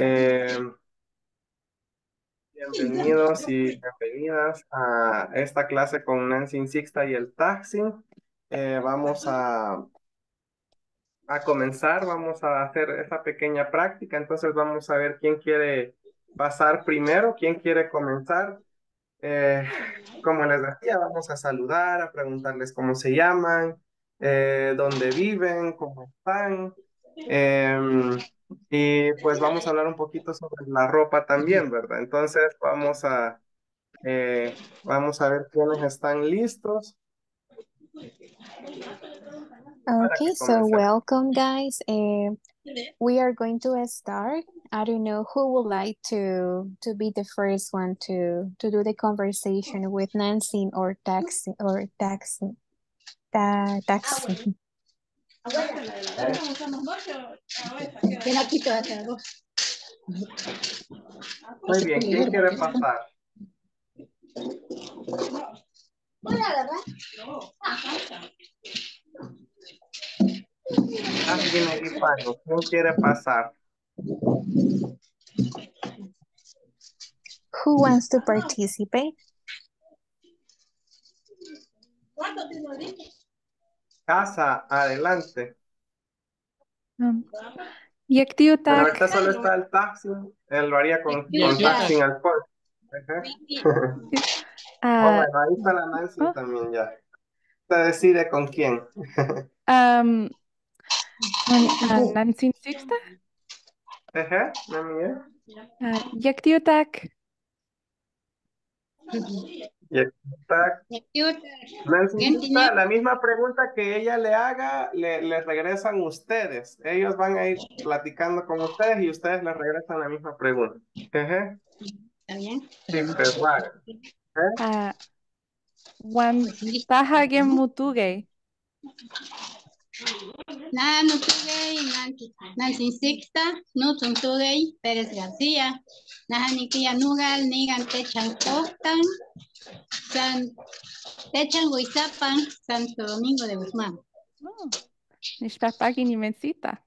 Eh, bienvenidos y bienvenidas a esta clase con Nancy Sixta y el Taxi. Eh, vamos a, a comenzar, vamos a hacer esta pequeña práctica, entonces vamos a ver quién quiere pasar primero, quién quiere comenzar. Eh, como les decía, vamos a saludar, a preguntarles cómo se llaman, eh, dónde viven, cómo están. Y pues vamos a hablar un poquito sobre la ropa también, ¿verdad? Entonces vamos a, eh, vamos a ver quiénes están listos. Okay, so welcome guys. Uh, we are going to start. I don't know who would like to to be the first one to to do the conversation with Nancy or Taxi or Taxi. Ta, taxi. Muy bien, ¿quién quiere pasar? Alguien equipando, ¿quién quiere pasar? Who wants to participate? Casa, adelante. Um, ti Bueno, tak, ahorita solo está el taxi, él lo haría con, con taxi en alcohol. Oh, ah, bueno, ahí está la Nancy oh. también ya. Usted decide con quién. um, Nan- ah, Nancy Sixta? Ajá, no mía. Ah, jak ti tak, Y aquí está Nancy, está la misma pregunta que ella le haga, le, le regresan ustedes. Ellos van a ir platicando con ustedes y ustedes les regresan la misma pregunta. ¿Está bien? Tahagen mutugay. Nada, no tuve, Nancy, Sixta, no son tuve, Pérez García, Naja Nikia Nugal, Nigan Techan Costan, San Techan Huizapan, Santo Domingo de Guzmán. Oh, nishpapaki ni mensita.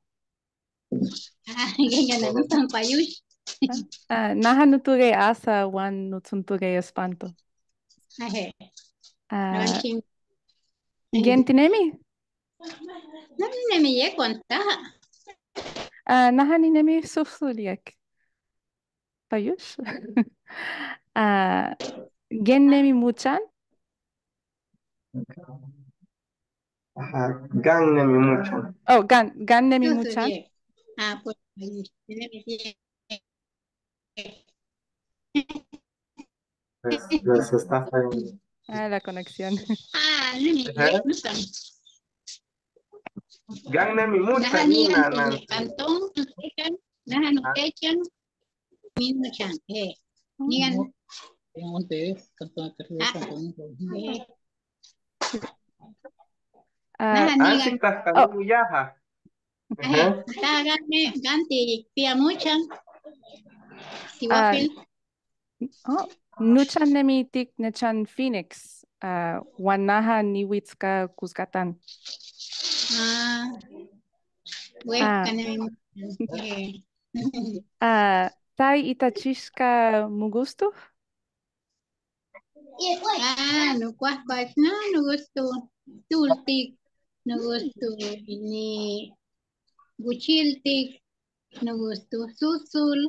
Ah, Gangan na San Payush. Ah, nutugay asa wan nutsuntugay espanto. Aje, Ah, Navanchim. gentinemi? Ah? Ah, gennemi muchan? Ajá, gánenme mucho. Oh, gan, muchan? Ah, pues. Les, les está fallando. Ah, la conexión. Ah, no me Ajá. Llegué, no san. Gánenme mucho, Naja Nina, nigan Nancy. cantón, echan, naja no Ah. echan, mismo chan, eh. Nigan, Monte es, Cantón de Río Ah. Santo Domingo. eh, Ah, naja Nancy, nigan, estás también yaja. Ajá. ta gane, ganti, pia muchan. Si Ah. wafil, oh, nuchan nemi tik nechan Phoenix. Ah, wanaha niwitska kuskatan. ah, we, Ah. kane mi eh. Ah, tai itachishka mugusto? Ah, no cuas cuas, no, no gusto, tultik, no gusto, ni guchiltik, no gusto. Susul,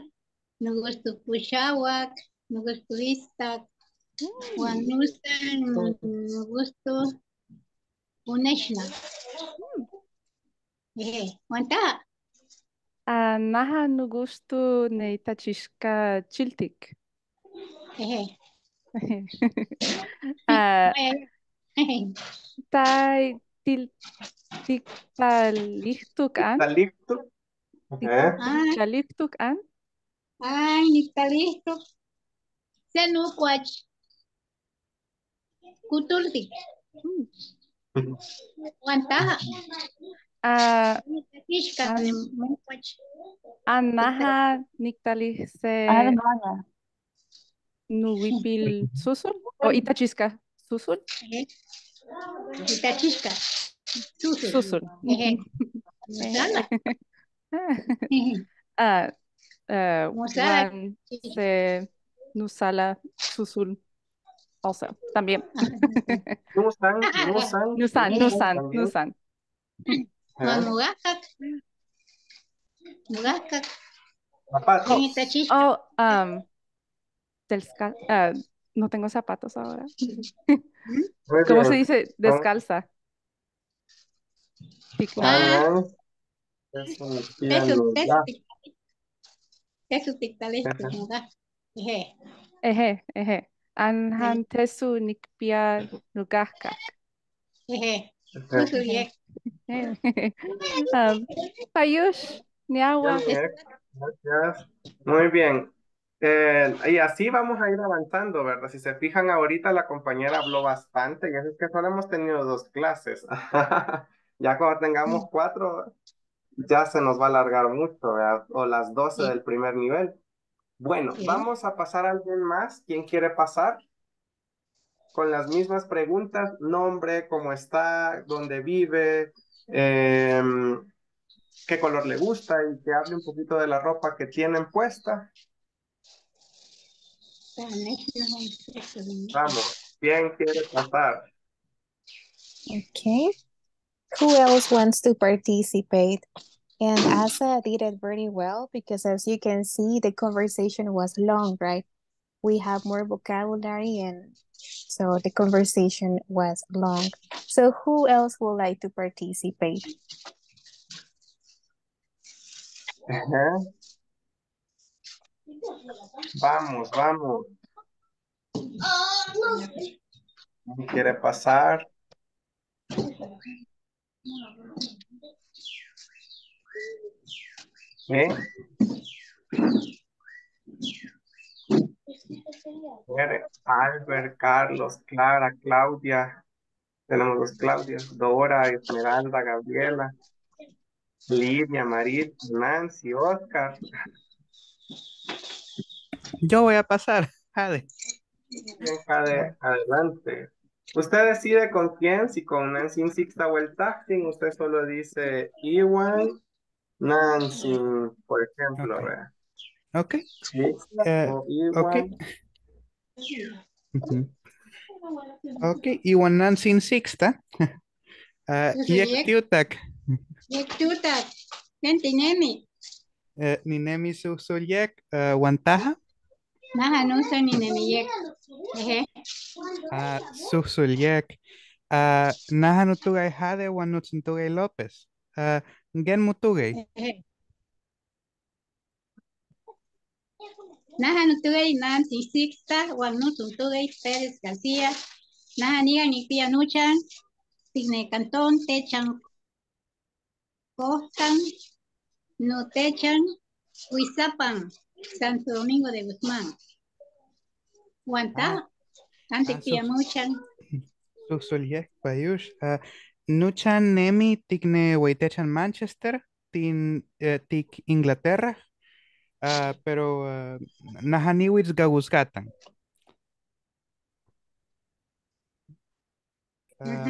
no gusto. Pushawak, no gusto. Istak, wanusan, no gusto uneshna. Eh, wanta, Ah, naha nugusto ne itachishka chiltik. eh, Ah, eh, tai til tiktalihtuk an? ¿Está listo? Ajá. ah, Tiktalihtuk an? ay, ni está listo. Se no cuach, kutultik, Wanta, Ah, Tishka, Ah. ni mo cuach. an naha niktalih se nuwipil susul? O itachisca susul? Ah, uh, nusala susul also también. Nusan, Nusan. Nusan, Nusan. Nusan. Wan Ajá. mugakak. Mugakak. Oh, um, desca- ah, no tengo zapatos ahora. ¿Cómo se dice descalza? Ah. Eje. Eje, eje. Anhan tesu nikpia yek. Um, Payush, Niawa. Bien, Gracias. Muy bien. Eh, y así vamos a ir avanzando, ¿verdad? Si se fijan ahorita, la compañera habló bastante y es que solo hemos tenido dos clases. Ya cuando tengamos cuatro, ya se nos va a alargar mucho, ¿verdad? O las 12 Sí. del primer nivel. Bueno, Sí. vamos a pasar a alguien más. ¿Quién quiere pasar? Con las mismas preguntas, nombre, cómo está, dónde vive, em, qué color le gusta y que hable un poquito de la ropa que tienen puesta. Vamos, ¿quién quiere pasar? Okay. Who else wants to participate? And Asa did it very well because as you can see, the conversation was long, right? We have more vocabulary and so the conversation was long. So who else would like to participate? Ajá. Vamos, vamos. Quiere pasar? ¿Eh? Albert, Carlos, Clara, Claudia. Tenemos dos Claudias, Dora, Esmeralda, Gabriela, Lidia, Marit, Nancy, Oscar. Yo voy a pasar, Jade. Bien, Jade, adelante. Usted decide con quién, si con Nancy Sixta o el Tacting, usted solo dice Iwan, Nancy, por ejemplo, Ok. Ok. Eh, ok. Iwan. Nansin Sixta. Ah, yek. Tiutak. Yek tutak. Nenti nemi. eh, Ninemi Susulyek. ah, Wantaja. Naha nusa ni nemi yek. Ah, ah, Naja Nutugay Jade Wan Nutsintugay López. Ah, Gen Mutugay. Eje. Naha nutugay Nancy Sixta, wan nutugay Pérez García. Naha niga ni pia nuchan. Signe Cantón, Techan Costan, no Techan, Huizapan, Santo Domingo de Guzmán. Guantá, ah, pia sus- muchan. Susulyek Payush. Ah, Nuchan Nemi Tigne Waitechan Manchester. Tin eh, Tik Inglaterra. ah, pero ah, Nahaniwitz Gagusgatan. Ah.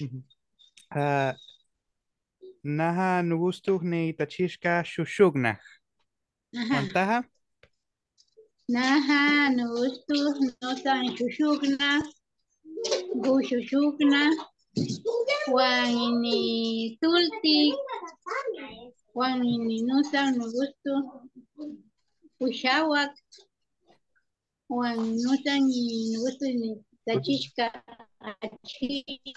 Mhm. Ah, Naha nugustuh ni tachishka shushugna. Ajá. Naha, no gusto, no san shushukna, gu shushukna, Juan ini tulti, Juan ini no san no gusto, Ushawak, Juan no gusto ni tachishka, achiyut.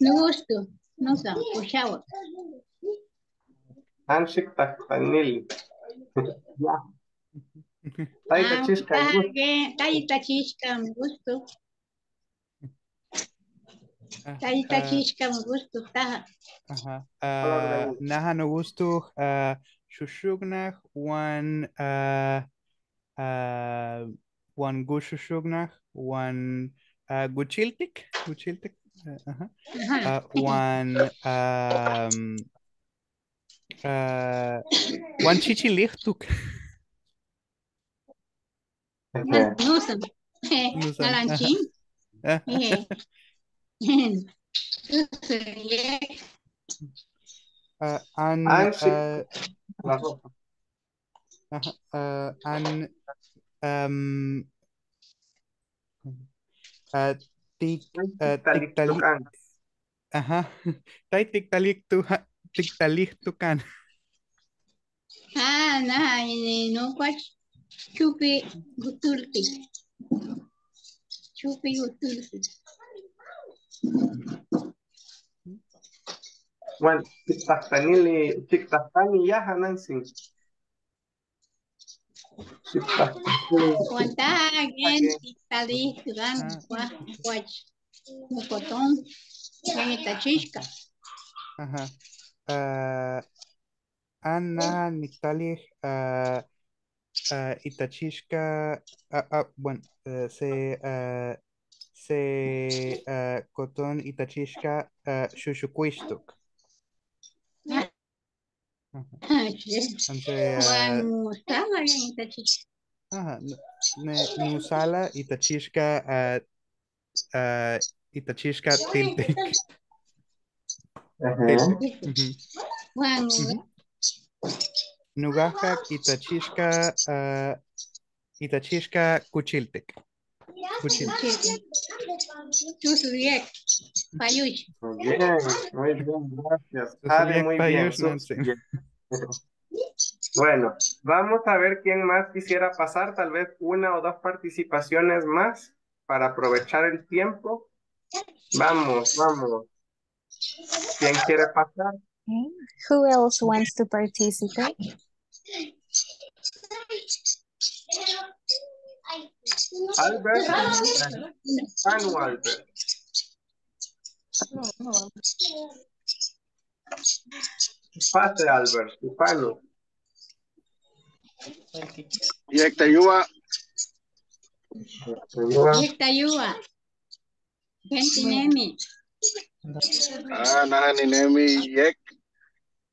No san, Ushawak. Hanshik Taktanil. Ya. Taita Chishka, ah, gusto. Tayi tachishka, me gusto. Ah, ah, tachishka, me gusto. Taja. Ajá. De Ah, gusto. Naha nugustuh shushugna wan ah, ah, wan gushushugna ah, guchiltik. Guchiltik. Ajá. Um, ah, wan chichilihtuk. Na- Nusan. Nusan, Nalanchín. Eh. Susuliek. Uh, an, An sí. uh, La ropa. ajá, uh, an, um, uh, tik, uh, tiktalik, Taliktukan. ajá, tai tiktalik tu, tiktalik tukan. Ah, nah, ini no kuat chupi gutulti. Chupi gutulti. Bueno, tiktastanili, tiktastani yaha Nancy. Tiktastanili. Kuanta again tali tugan Ah. kuat kuat. Mukotong. Yang tachishka. Ajá. Uh, Ana uh, uh, Itachishka ah, ah, bueno eh, se uh, se uh, Coton Itachishka uh, Shushukuishtuk. Ajá, Nusala Itachishka Itachishka Tiltik. Ajá. Tiltik. Ujú. Wan Nugajka Itachishka uh, Itachishka Kuchiltik. Kuchiltik. Susuliek. Payush. Muy bien, muy bien, gracias. Muy. Bien. Bueno, vamos a ver quién más quisiera pasar, tal vez una o dos participaciones más para aprovechar el tiempo. Vamos, vamos. ¿Quién quiere pasar? Okay. Who else wants to participate? Albert, Manu Albert. Pase, Albert, Stefano. Yektayua, Yekta yuwa. Gente nemi. Ah, nahani nemi yek.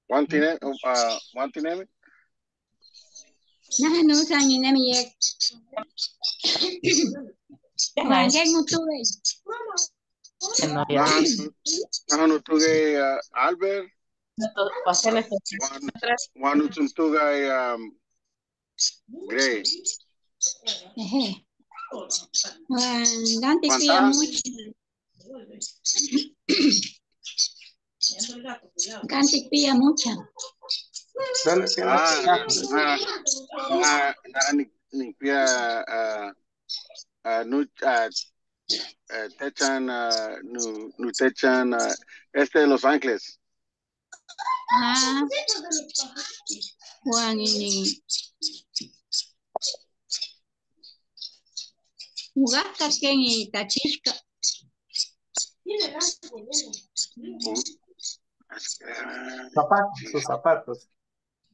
Wantine, uh, wantinemi? No sani nemi yek. Wangek mutuwe. Nahanu tuge uh, Albert, wan- wanutum tugay um, Gray. Pia mucho. Ganti pia mucha. ¿Dónde tiene Ah, caja? ah, ah, nahani nipia uh, uh, nu, uh, Techan, uh, nu, nu Techan, uh, este de Los Ángeles. Ah. Wan ini. Ugaka kengi tachishka. Zapatos, sus zapatos.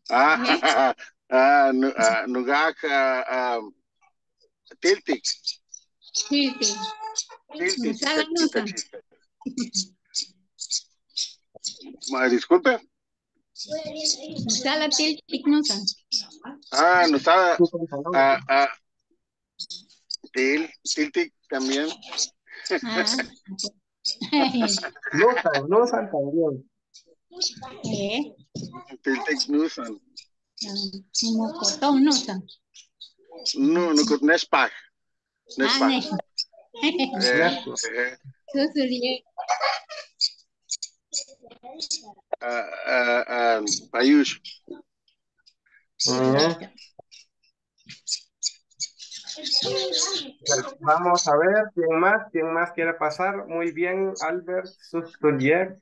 Ah, ah, nu, ah, Nugak, ah. Sala nusa. Ma, disculpe. Sala tiltik nusa. Ah, pantalones. Ah, ah, Til, Tiltik también. Ah. No usan, no usan también. Eh. Tiltik Nusan. Mokotong nusa. No, no, no es Pag. No es Ah, Pag. ne. Eh, eh, Susulie. ah, ah, ah, Payush. Vamos a ver quién más, quién más quiere pasar. Muy bien, Albert Sustulier.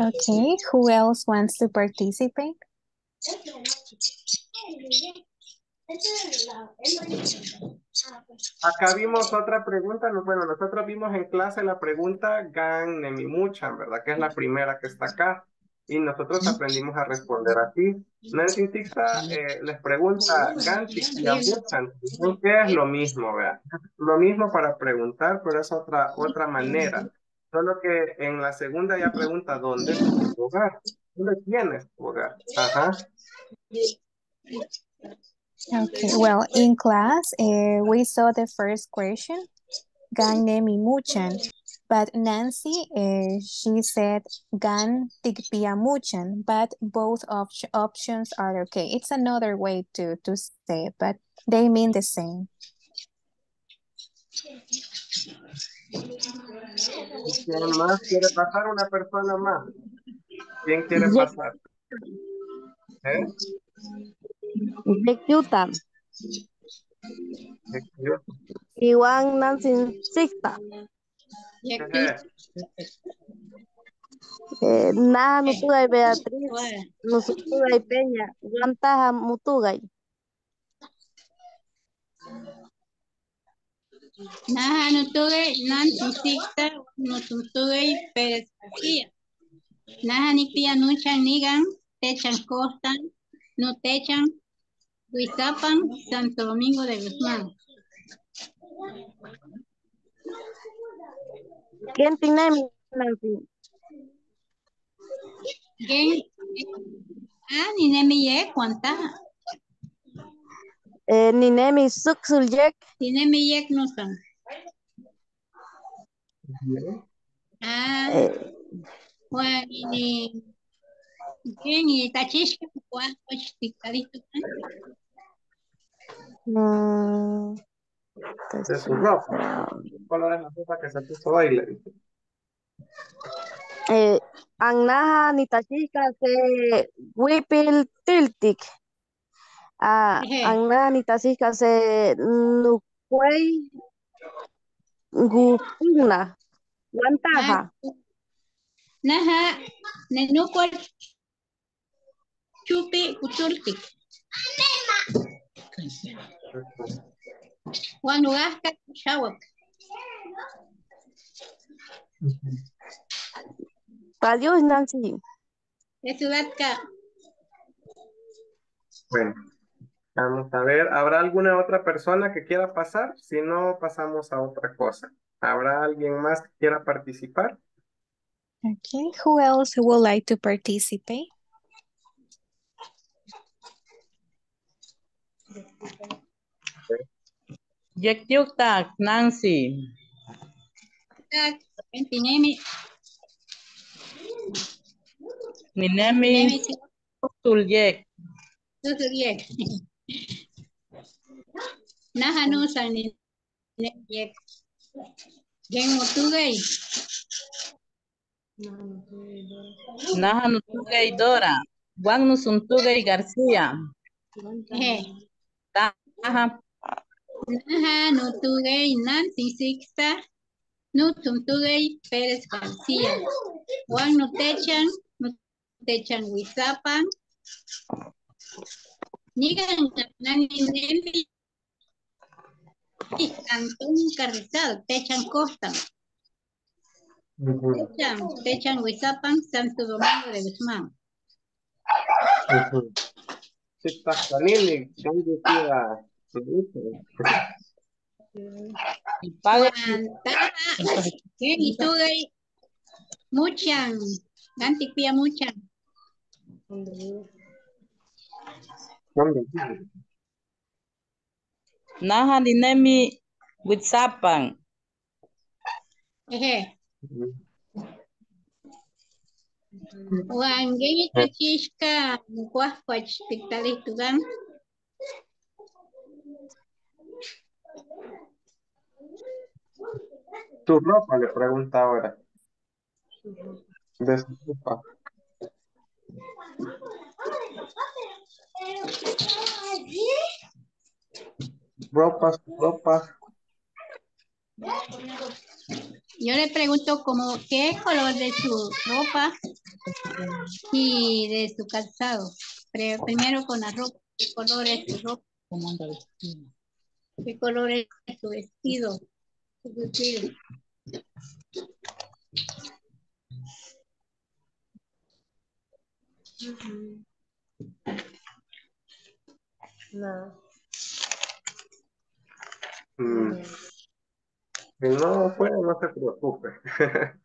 Okay, who else wants to participate? Acá vimos otra pregunta. no, Bueno, nosotros vimos en clase la pregunta Gan Nemimuchan, ¿verdad? Que es la primera que está acá. Y nosotros aprendimos a responder así. Nancy Tixa eh, les pregunta Gan Tixiamuchan. ¿Qué es lo mismo, vea? Lo mismo para preguntar, pero es otra, otra manera. Solo que en la segunda ya pregunta ¿dónde es tu hogar? ¿Dónde tienes tu hogar? Ajá. Okay, well, in class, uh, we saw the first question, gan nemi muchan, but Nancy, uh, she said gan tikpia muchan, but both op options are okay. It's another way to, to say it, but they mean the same. ¿Quién más quiere pasar? Una persona más. ¿Quién quiere pasar? ¿Eh? Recluta. Iwan Nancy Sixta. Eh, Naja Nutugay Beatriz, Nusutugay Peña, Guantaja Mutugay. Naja Nutugay Nancy Sixta, Nutugay Pérez García. Naja Nikpia Nuchan Nigan, Techan Costan, Nutechan, Huizapan, Santo Domingo de Guzmán. ¿Quién tiene Nancy? ¿Quién? Ah, ni nemi ye cuánta. Eh, ni nemi suksul yek. Ni nemi yek. Ah, Eh, bueno, ni ¿Quién y tachishka mm, De su ropa. ¿Cuál es la ropa que se puso baile? eh, ang naha ni tachika se wipil tiltik. Ah, Ehe. ang naha ni tachika se nukway gupuna. Wantaja. Naja, nenuko chupi kuturtik. Juan Ugasca, Shawak. Adiós, Nancy. De Sudatka. Bueno, vamos a ver. ¿Habrá alguna otra persona que quiera pasar? Si no, pasamos a otra cosa. ¿Habrá alguien más que quiera participar? Okay, who else would like to participate? Yektiuktak, Nancy. Ninemi Nemi, Sulyek. Susuriek. Naja no san ni yek. Gen motugay. Naha Nutugay Dora. Juan Nusuntugay García. Eh, Taha Naja no tugay Nancy Sixta. No tumtugay Pérez García. Juan no techan, no techan Huizapan. Nigan nani nemi. Antón Carrizal, techan Costa. Techan, techan Huizapan, Santo Domingo de Guzmán. Sí, está Canini, ¿dónde queda? Y Padre Guantara, ¿qué? Y tugay Muchan, Gantipia Muchan. ¿Dónde? Naha Ninemi Witzapan. Eje. Wangeyi tachishka mukwaskwach tiktalitugan. Tu ropa, le pregunta ahora. De su ropa. Ropa, su ropa. Yo le pregunto como qué color de su ropa y de su calzado. Primero con la ropa, qué color es su ropa, ¿Cómo anda vestido? qué color es su vestido. Vestido. Mm. No no se preocupe.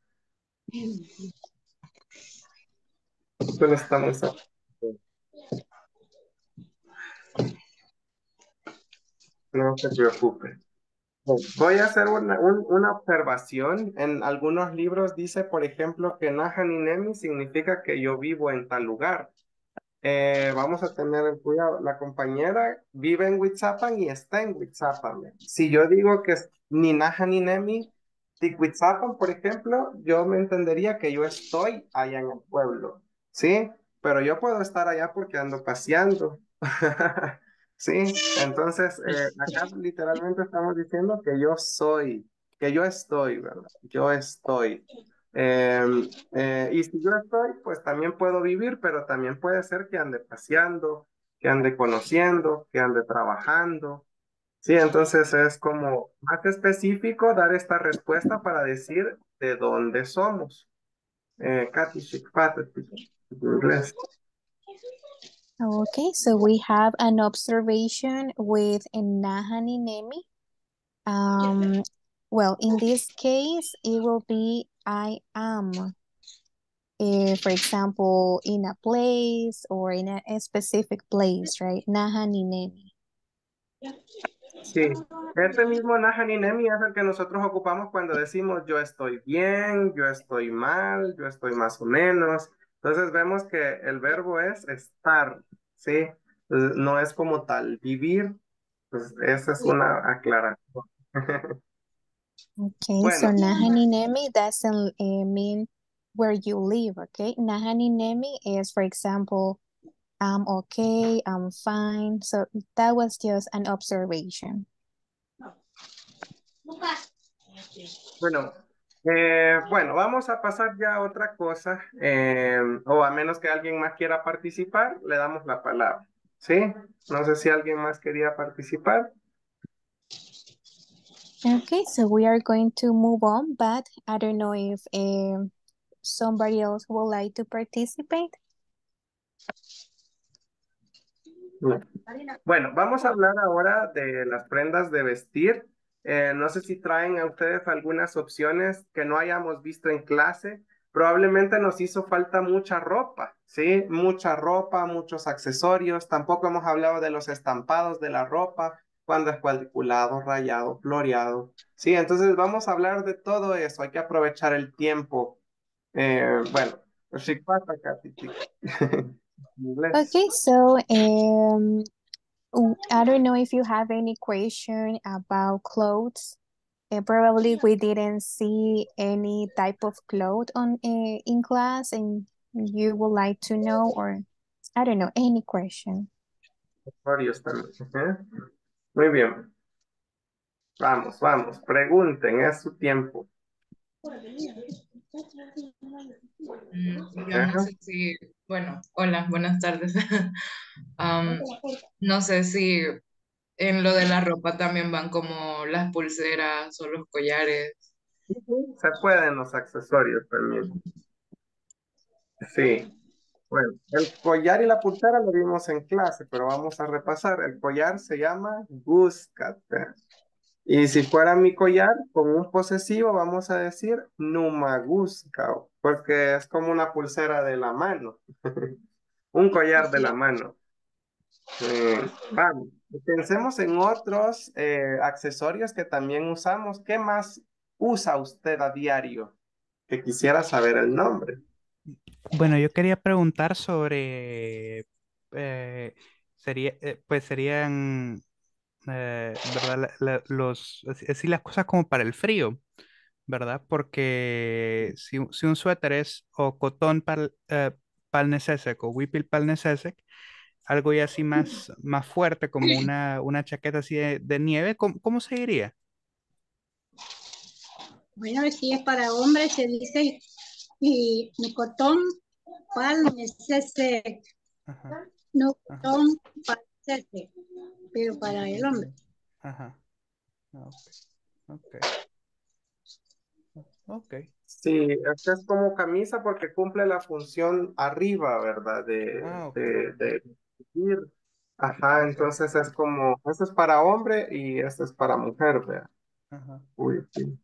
No se preocupe. Voy a hacer una, un- una observación. En algunos libros dice, por ejemplo, que Nahaninemi significa que yo vivo en tal lugar. Eh, vamos a tener cuidado. La compañera vive en Huitzapan y está en Huitzapan. Si yo digo que es ni Naja ni Nemi, Huitzapan, por ejemplo, yo me entendería que yo estoy allá en el pueblo, ¿sí? Pero yo puedo estar allá porque ando paseando. Sí, entonces eh, acá literalmente estamos diciendo que yo soy, que yo estoy, ¿verdad? Yo estoy. Em, eh, y si yo estoy, pues también puedo vivir, pero también puede ser que ande paseando, que ande conociendo, que ande trabajando. Sí, entonces es como más específico dar esta respuesta para decir de dónde somos. Eh, en inglés. Okay, so we have an observation with Nahani Nemi. Um, well, in this case, it will be I am. Uh, for example, in a place or in a, a specific place, right? Nahani Nemi. Sí, este mismo Nahani Nemi es el que nosotros ocupamos cuando decimos yo estoy bien, yo estoy mal, yo estoy más o menos. Entonces vemos que el verbo es estar, ¿sí? No es como tal vivir. Pues esa es una aclaración. okay, bueno. so Nahani Nemi doesn't uh, mean where you live, okay? Nahani Nemi is, for example, I'm okay, I'm fine. So that was just an observation. Bueno, eh, bueno, vamos a pasar ya a otra cosa, eh, o a menos que alguien más quiera participar, le damos la palabra, ¿sí? No sé si alguien más quería participar. Okay, so we are going to move on, but I don't know if uh, somebody else would like to participate. Bueno, vamos a hablar ahora de las prendas de vestir. Eh, no sé si traen a ustedes algunas opciones que no hayamos visto en clase. Probablemente nos hizo falta mucha ropa, ¿sí? Mucha ropa, muchos accesorios. Tampoco hemos hablado de los estampados de la ropa, cuando es cuadriculado, rayado, floreado. Sí, entonces vamos a hablar de todo eso. Hay que aprovechar el tiempo. Eh, bueno. Okay, so um, I don't know if you have any question about clothes. Uh, probably we didn't see any type of clothes on uh, in class, and you would like to know, or I don't know, any question. Muy bien. Vamos, vamos, pregunten, es su tiempo. Mm, yo no sé si, bueno, hola, buenas tardes. um, no sé si en lo de la ropa también van como las pulseras o los collares. Se pueden los accesorios también. Sí. Bueno, el collar y la pulsera lo vimos en clase, pero vamos a repasar. El collar se llama Guskate. Y si fuera mi collar con un posesivo, vamos a decir Numaguskao, porque es como una pulsera de la mano. un collar de la mano. Eh, vamos, pensemos en otros eh, accesorios que también usamos. ¿Qué más usa usted a diario? Que quisiera saber el nombre. Bueno, yo quería preguntar sobre, eh, sería, pues serían, ¿verdad? los, así las cosas como para el frío, ¿verdad? Porque si, si un suéter es o cotón pal, pal necesec o huipil pal necesec, algo ya así más, más fuerte, como una, una chaqueta así de, nieve, ¿cómo, ¿cómo, se diría? Bueno, si es para hombres, se dice y cotón pal necesec. No cotón pal necesec, pero para el hombre. Ajá. Ok. Ok. Sí, esta es como camisa porque cumple la función arriba, ¿verdad? De, Ah, de, de vestir. Ajá, entonces es como, este es para hombre y este es para mujer, ¿verdad? Ajá. Uy, sí.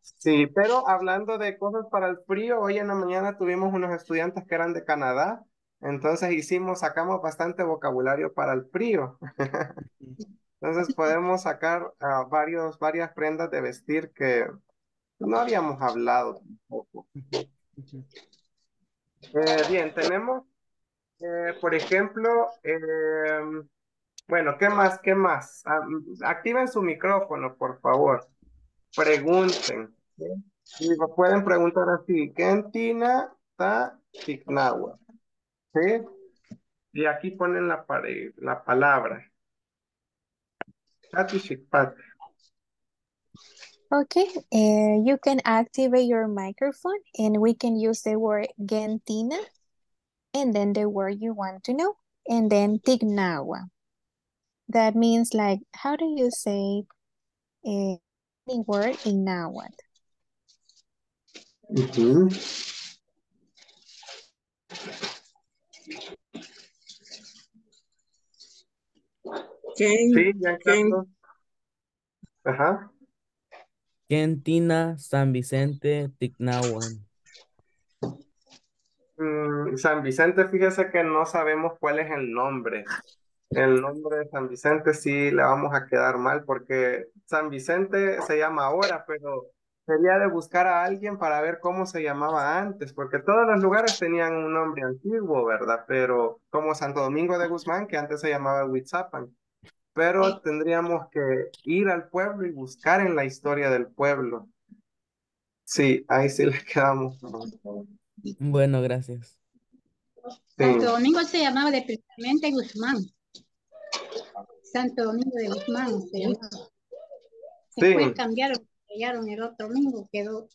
Sí, pero hablando de cosas para el frío, hoy en la mañana tuvimos unos estudiantes que eran de Canadá, entonces hicimos, sacamos bastante vocabulario para el frío. Entonces podemos sacar uh, varios, varias prendas de vestir que no habíamos hablado tampoco. Eh, bien, tenemos, eh, por ejemplo, eh, bueno, ¿qué más? ¿Qué más? Ah, activen su micrófono, por favor. Pregunten. Y pueden preguntar así, ¿qué entina está? ¿Sí? Y aquí ponen la, la palabra. Okay, uh, you can activate your microphone and we can use the word Gentina and then the word you want to know and then Tignawa. That means like, how do you say a word in Nahuatl? Mm -hmm. Ken, sí, Ken, Ajá. Kentina, San Vicente, Tignawan. Mm, San Vicente, fíjese que no sabemos cuál es el nombre. El nombre de San Vicente sí le vamos a quedar mal porque San Vicente se llama ahora, pero sería de buscar a alguien para ver cómo se llamaba antes, porque todos los lugares tenían un nombre antiguo, ¿verdad? Pero como Santo Domingo de Guzmán, que antes se llamaba Huitzapan. Pero tendríamos que ir al pueblo y buscar en la historia del pueblo. Sí, ahí sí le quedamos. Bueno, gracias. Santo Domingo se llamaba precisamente Guzmán. Santo Domingo de Guzmán se llamaba. Después sí. cambiaron, cambiaron el otro domingo, quedó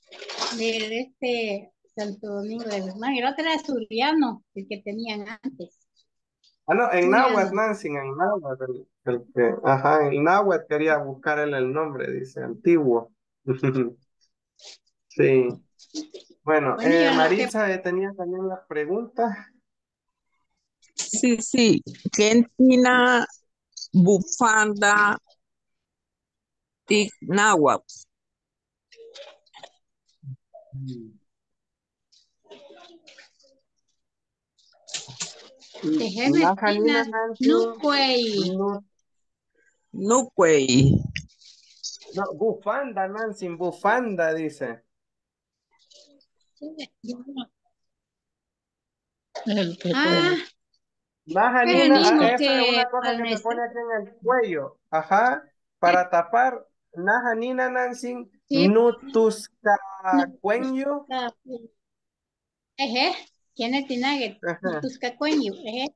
de este Santo Domingo de Guzmán. El otro era Suriano, el que tenían antes. Ah, no, en Nahuatl, Nancy, en Nahuatl, el, que, ajá, en Nahuatl quería buscar él el nombre, dice, antiguo. sí. Bueno, bueno eh, Marisa, que... tenía también la pregunta. Sí, sí, Kentina Bufanda Tignahuatl. Déjeme Nucuey. Nucuey. No, bufanda, Nancy, bufanda, dice. Ah, Najanina, esa es una cosa que se pone aquí en el cuello. Ajá, para tapar. Najanina, Nancy, sí. Nutuscacueño. Eje. Tiene tinague, tus cacueños, ¿eh?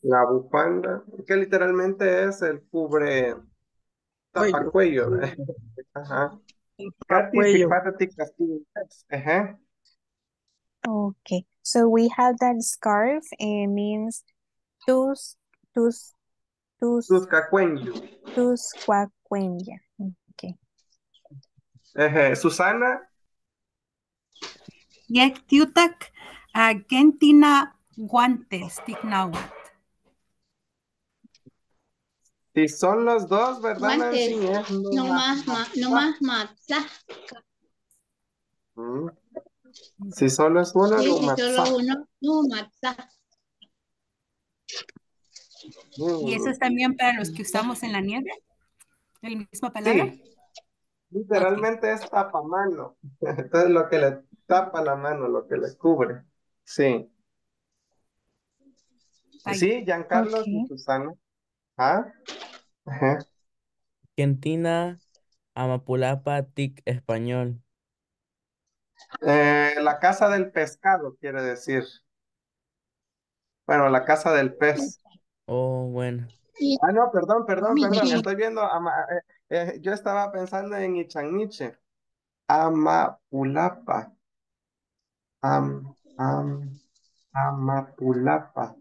La bufanda, que literalmente es el cubre tapacuello. Ajá. Okay, so we have that scarf it means tus tus tus tus cacueño. Tus cacueña. Okay. Uh Susana Yek tiutak Argentina guantes ticnahuat. Si son los dos, ¿verdad? Guantes, no, más, no más matza. Mm. Si solo es uno, sí, no si matza. solo uno, no matza. ¿Y eso es también para los que usamos en la nieve? ¿El mismo palabra? Sí. Literalmente okay. es tapamano. Entonces lo que le tapa la mano, lo que le cubre. Sí. Ay. Sí, Giancarlo okay. y Susana. ¿Ah? Ajá. Argentina, Amapulapa, TIC español. Eh, la casa del pescado, quiere decir. Bueno, la casa del pez. Oh, bueno. Ah, no, perdón, perdón, perdón. Estoy viendo. Eh, eh, yo estaba pensando en Ichanniche. Amapulapa. Am, am, Amapulapa.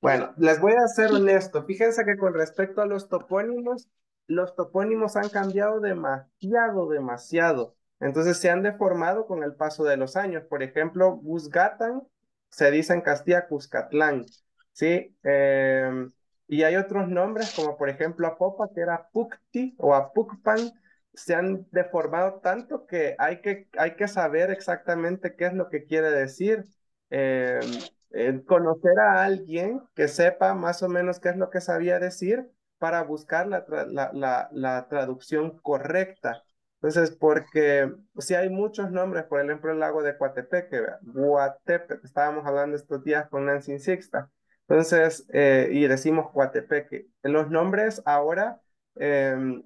Bueno, les voy a ser honesto. Fíjense que con respecto a los topónimos, los topónimos han cambiado demasiado, demasiado. Entonces se han deformado con el paso de los años. Por ejemplo, Guzgatan se dice en Castilla Cuscatlán. ¿Sí? Eh, y hay otros nombres como por ejemplo Apopa, que era Pukti o Apukpan, se han deformado tanto que hay que, hay que saber exactamente qué es lo que quiere decir. Eh, eh, conocer a alguien que sepa más o menos qué es lo que sabía decir para buscar la, la, la, traducción correcta. Entonces, porque si hay muchos nombres, por ejemplo, el lago de Coatepeque, Guatepe, estábamos hablando estos días con Nancy Sixta. Entonces, eh, y decimos Coatepeque. Los nombres ahora, em,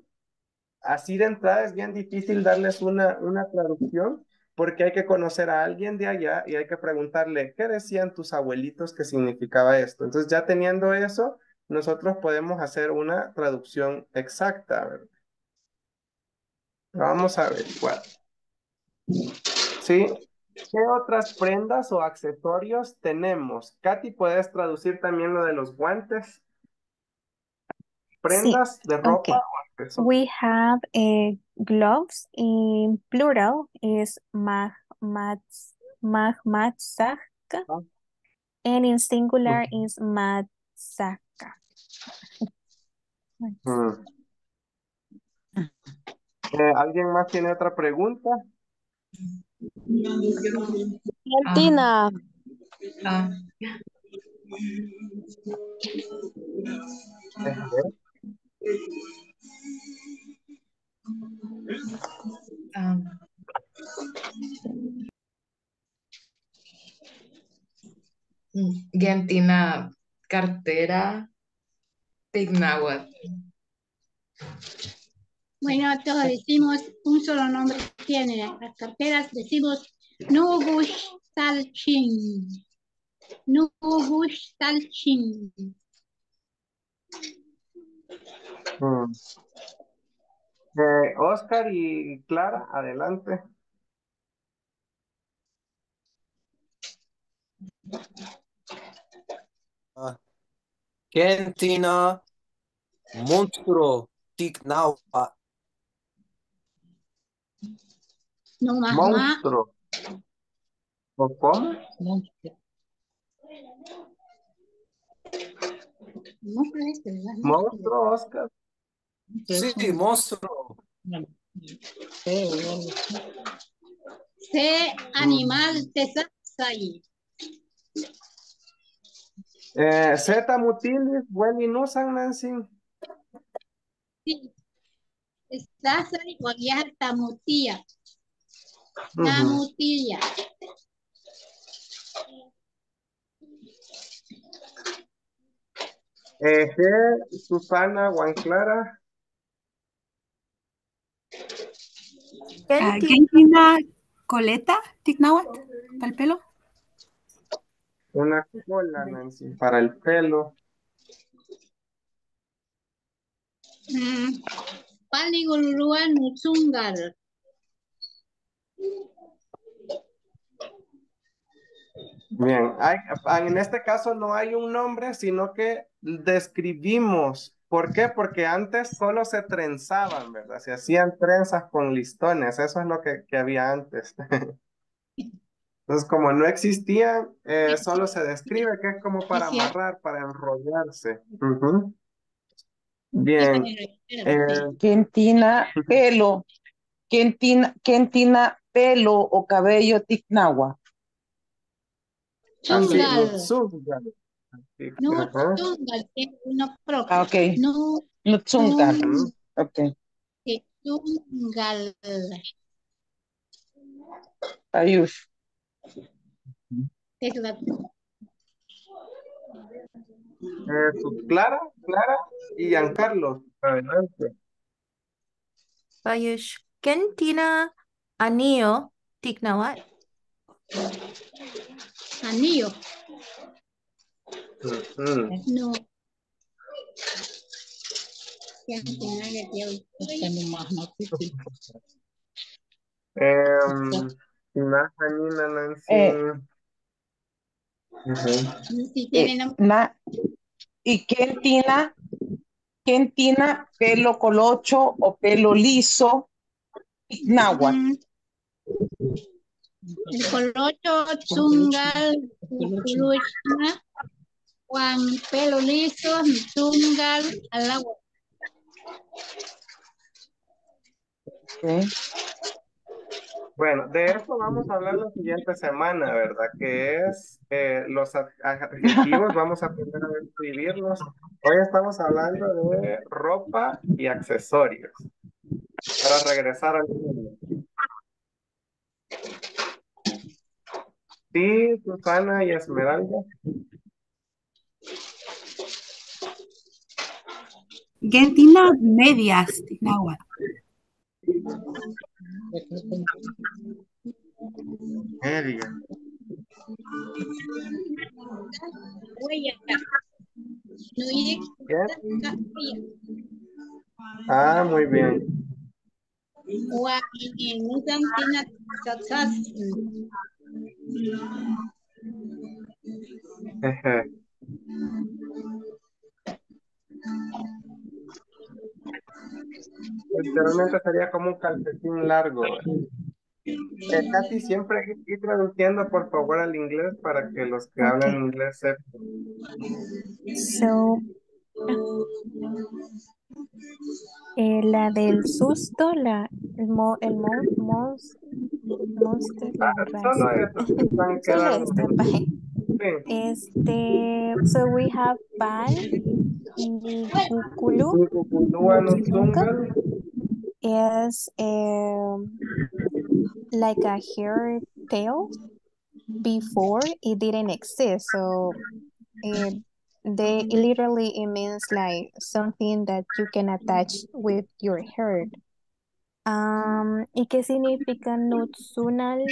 así de entrada es bien difícil darles una, una traducción, porque hay que conocer a alguien de allá y hay que preguntarle, ¿qué decían tus abuelitos que significaba esto? Entonces, ya teniendo eso, nosotros podemos hacer una traducción exacta. Vamos a ver igual. ¿Sí? ¿Qué otras prendas o accesorios tenemos? Katy, ¿puedes traducir también lo de los guantes? Prendas de ropa o accesorios. We have a gloves in plural is mag, mag, mag, ah. and in singular is matsaka. Mm. Eh, ¿Alguien más tiene otra pregunta? Argentina. Ah. Ah. Gentina, cartera, Tignahuat. Bueno, todos decimos un solo nombre tiene. Las carteras decimos Nugush Salchin. Nugush Salchin. Mm. Eh, Oscar y Clara, adelante. Ah. Kentina monstruo Tignawa. No más Monstruo. ¿O cómo? Monstruo, Oscar. Sí, monstruo. C animal tesasai. Eh, Z mutilis, buen inusan, Nancy. Sí. Mutia. Namutilla. Eh, Susana Juan Clara. Uh, Gentina coleta, ticnahuat, para el pelo. Una cola, Nancy, para el pelo. Mm. Paliguluruan Mutzungal. Bien, hay, en este caso no hay un nombre, sino que describimos. ¿Por qué? Porque antes solo se trenzaban, ¿verdad? Se hacían trenzas con listones, eso es lo que, que había antes. Entonces, como no existía, eh, solo se describe que es como para amarrar, para enrollarse. Bien. Eh, Quentina, pelo. Quentina, Quentina, pelo o cabello ticnagua. Chungal. Zungal. No, chungal, es. Ah, ok. No, No chungal. Ok. que chungal. Ayush. Eh, Clara, Clara y Giancarlo. Adelante. Payush. Kentina anillo tignahuat. Anillo. No. Ya no tiene nada que ver. Em, más Janina, Nancy. Eh. Ujú. Si Eh, tienen na- ¿Y Quentina? Quentina, pelo colocho o pelo liso? Náhuatl. el colocho, chungal, cucuruchna, Juan pelo liso, chungal, al agua. Ok. Bueno, de esto vamos a hablar la siguiente semana, ¿verdad? Que es eh, los ad- adjetivos, vamos a aprender a escribirlos. Hoy estamos hablando de ropa y accesorios. Para regresar al. Sí, Susana y Esmeralda. Gentina medias, Ticnahuat. Media. Ah, muy bien. Eje. Literalmente sería como un calcetín largo. Eh, casi siempre ir traduciendo por favor al inglés para que los que hablan inglés sepan. So, eh, la del susto, la, el, mo, el mo, mos, monster, la. Este, so we have Bal, Nikukulu, is like a hair tail. Before it didn't exist, so it, they literally it means like something that you can attach with your hair. Um, ¿y qué significa nutsunal?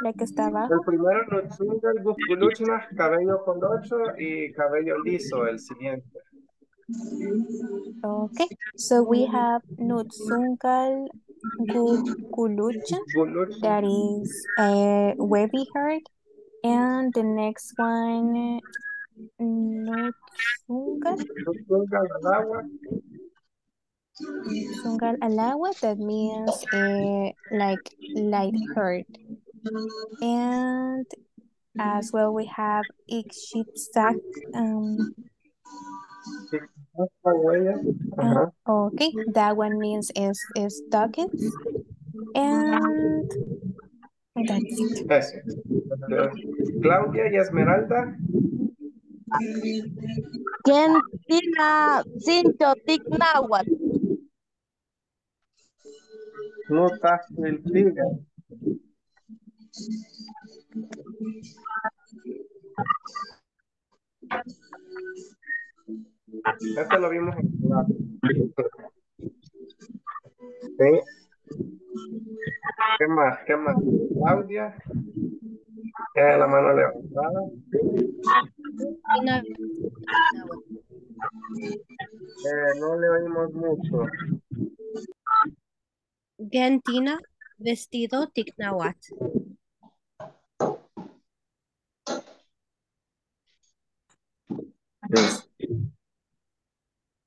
La que está abajo. El primero Nutsungal Gufguluchna, cabello colocho y cabello liso, el siguiente. Okay, so we have Nutsungal Gukulucha, that is a wavy hair, and the next one, Nutsungal, Nutsungal al agua. Nutsungal Alawa, that means uh, like light hair. And as well, we have Ikshitsak, um, Esta huella. Ajá. Okay, that one means is is stockings. And that's it. Eso. Entonces, Claudia y Esmeralda. Gentina Cincho Ticnahuat. Nuta Filtiga. Este lo vimos. ¿Qué más? ¿Qué más? Claudia. Tiene la mano levantada. Eh, no le oímos mucho. Gentina, vestido Ticnahuat.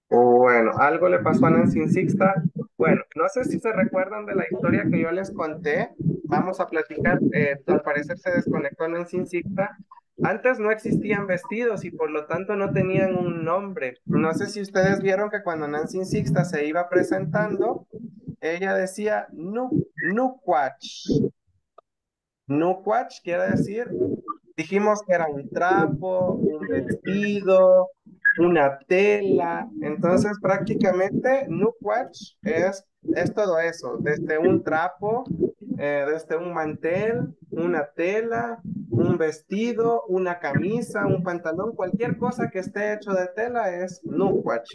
Bueno, algo le pasó a Nancy Sixta. Bueno, no sé si se recuerdan de la historia que yo les conté. Vamos a platicar. eh, al parecer se desconectó Nancy Sixta. Antes no existían vestidos y por lo tanto no tenían un nombre. No sé si ustedes vieron que cuando Nancy Sixta se iba presentando, ella decía nu, Nuquach. Nuquach quiere decir, dijimos que era un trapo, un vestido, una tela. Entonces, prácticamente, Nuquach es, es todo eso, desde un trapo, eh, desde un mantel, una tela, un vestido, una camisa, un pantalón, cualquier cosa que esté hecho de tela es Nuquach.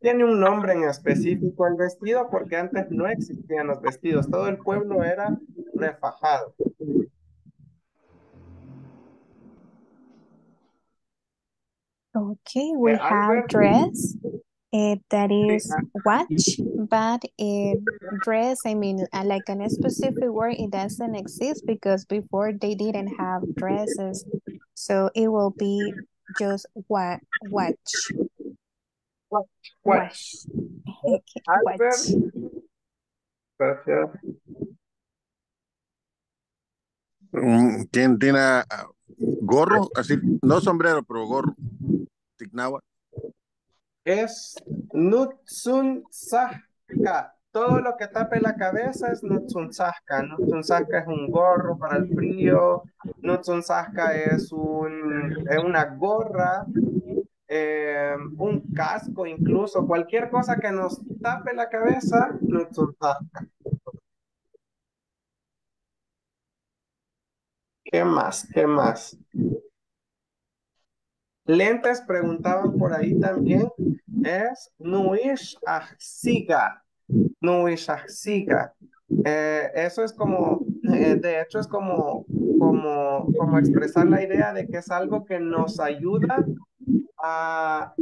Tiene un nombre en específico el vestido porque antes no existían los vestidos, todo el pueblo era refajado. Okay, we Eh, have Albert. dress. Eh, that is watch, but eh, dress, I mean, uh, like a specific word, it doesn't exist because before they didn't have dresses. So it will be just wa watch. Watch. Okay, Albert. watch. Gracias. Mm, ¿Quién tiene ah, gorro? Así, no sombrero, pero gorro. Ticnahua. Es Nutsun Sahka. todo lo que tape la cabeza es Nutsunsaska. Nutsunsaska es un gorro para el frío. Nutsunsaska es, un, es una gorra, eh, un casco incluso. Cualquier cosa que nos tape la cabeza, Nutsunsaska. ¿Qué más? ¿Qué más? Lentes preguntaban por ahí también. Es Nuish Achsiga. Nuish Achsiga. Eh, eso es como, eh, de hecho es como, como, como expresar la idea de que es algo que nos ayuda a,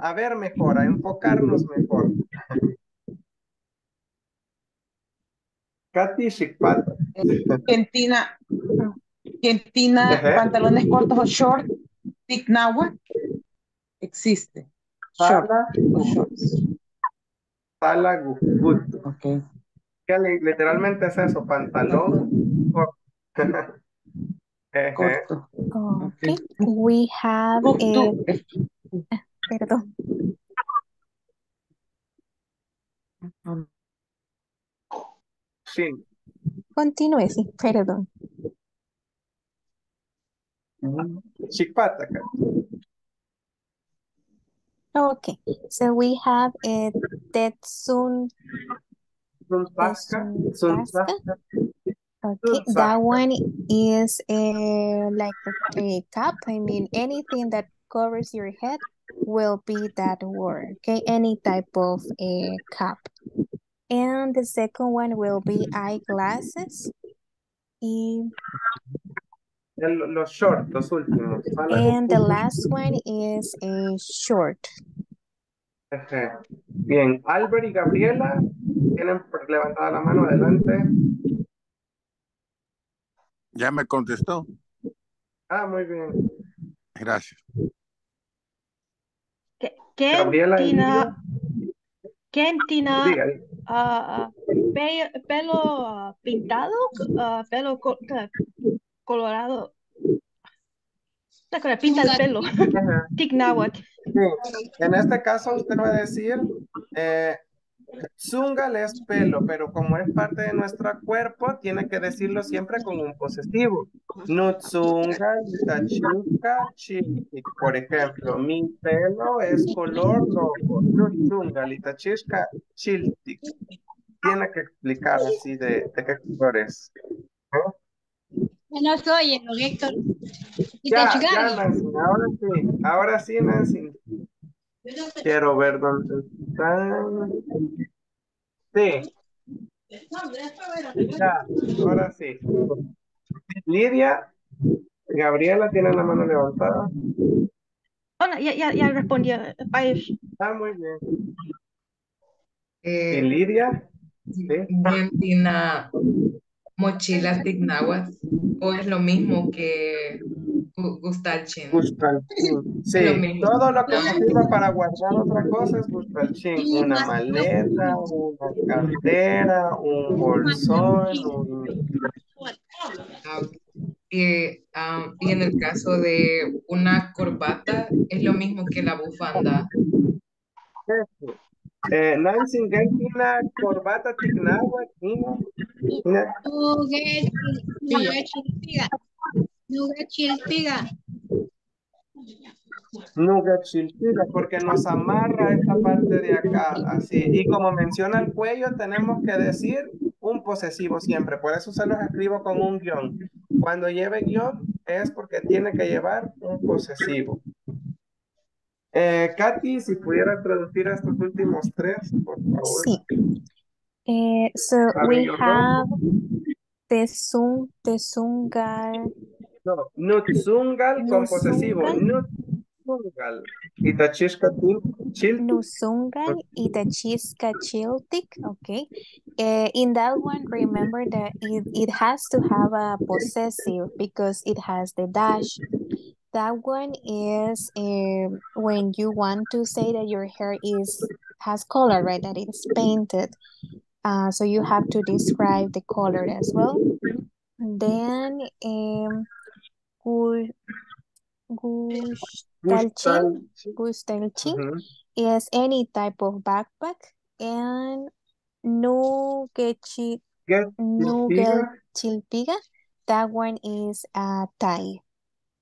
a ver mejor, a enfocarnos mejor. Katy Shikpat. Argentina, Argentina, pantalones cortos o short, Tiknawa, existe. Short Sala, o shorts. sala gut. Okay. Que li- literalmente es eso, pantalón. corto. Ejé. Corto. Okay, we have a, perdón. Sí. Continúe, sí, perdón. Mm-hmm. Shikpat. Okay, so we have a Tetsun. Sunsaska. Okay, that one is a, like a, a cap. I mean, anything that covers your head will be that word, okay? Any type of a cap. And the second one will be eyeglasses. Los shorts, los últimos. And the last one is a short. Bien, Albert y Gabriela tienen por- levantada la mano adelante. Ya me contestó. Ah, muy bien. Gracias. Gabriela y Kentina. Kentina, pe- pelo ah, pintado, ah, pelo colorado. La que le pinta el pelo. Sí. En este caso usted va a decir, eh, Zungal es pelo, pero como es parte de nuestro cuerpo, tiene que decirlo siempre con un posesivo. Nutzungal, Chiltik. Por ejemplo, mi pelo es color rojo. Nutzungal, Chiltik. Tiene que explicar así de, de qué color es. ¿No? No soy el Héctor. Y Ya, ya. Nancy, ahora sí, ahora sí, Nancy. Quiero ver dónde están. Sí, ya, ahora sí. Lidia, Gabriela tiene la mano levantada. Oh, no, ya, ya, ya respondí. eh, País. Ah, muy bien. ¿Y Eh, Lidia? Sí. Argentina, mochila Tignahuat, o es lo mismo que gu- Gustalchin. Gustalchin. Sí, Lo mismo. todo lo que nos sirva para guardar otra cosa es Gustalchin. Una maleta, una cartera, un bolsón, un... Ah, Y, ah, y en el caso de una corbata, es lo mismo que la bufanda. Eh, Nancy, Gentina, corbata, tignagua. Nugue, nugue chilpiga. Nugue chilpiga. Nuga chilpira, porque nos amarra esta parte de acá, así. Y como menciona el cuello, tenemos que decir un posesivo siempre. Por eso se los escribo con un guion. Cuando lleve guion es porque tiene que llevar un posesivo. Eh, Katy, si pudieras traducir estos últimos tres, por favor. Sí. Eh, so we have the sun, the sungal, No, Nutzungal con posesivo. Nutzungal. Y Tachishka Chil. Nusungal y the Chisca Chiltic. Okay. Uh, in that one, remember that it, it has to have a possessive because it has the dash. That one is um, when you want to say that your hair is has color, right? That it's painted. Uh, so you have to describe the color as well. Then um, gu- Gustalchin, Gustalchin Ujú. is any type of backpack and Nugelchilpiga, that one is a tie.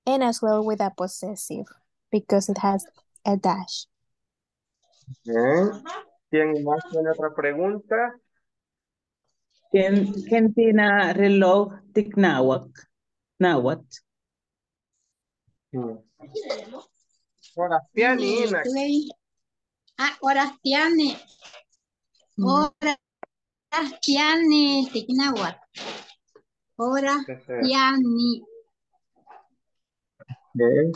And as well with a possessive because it has a dash. Bien. ¿Quién más tiene otra pregunta? ¿Quién, quién tiene reloj Tiknawak? Nawat. Horas pianina. Ah, horas tiene. Horas tiene Tiknawak. Horas ¿Qué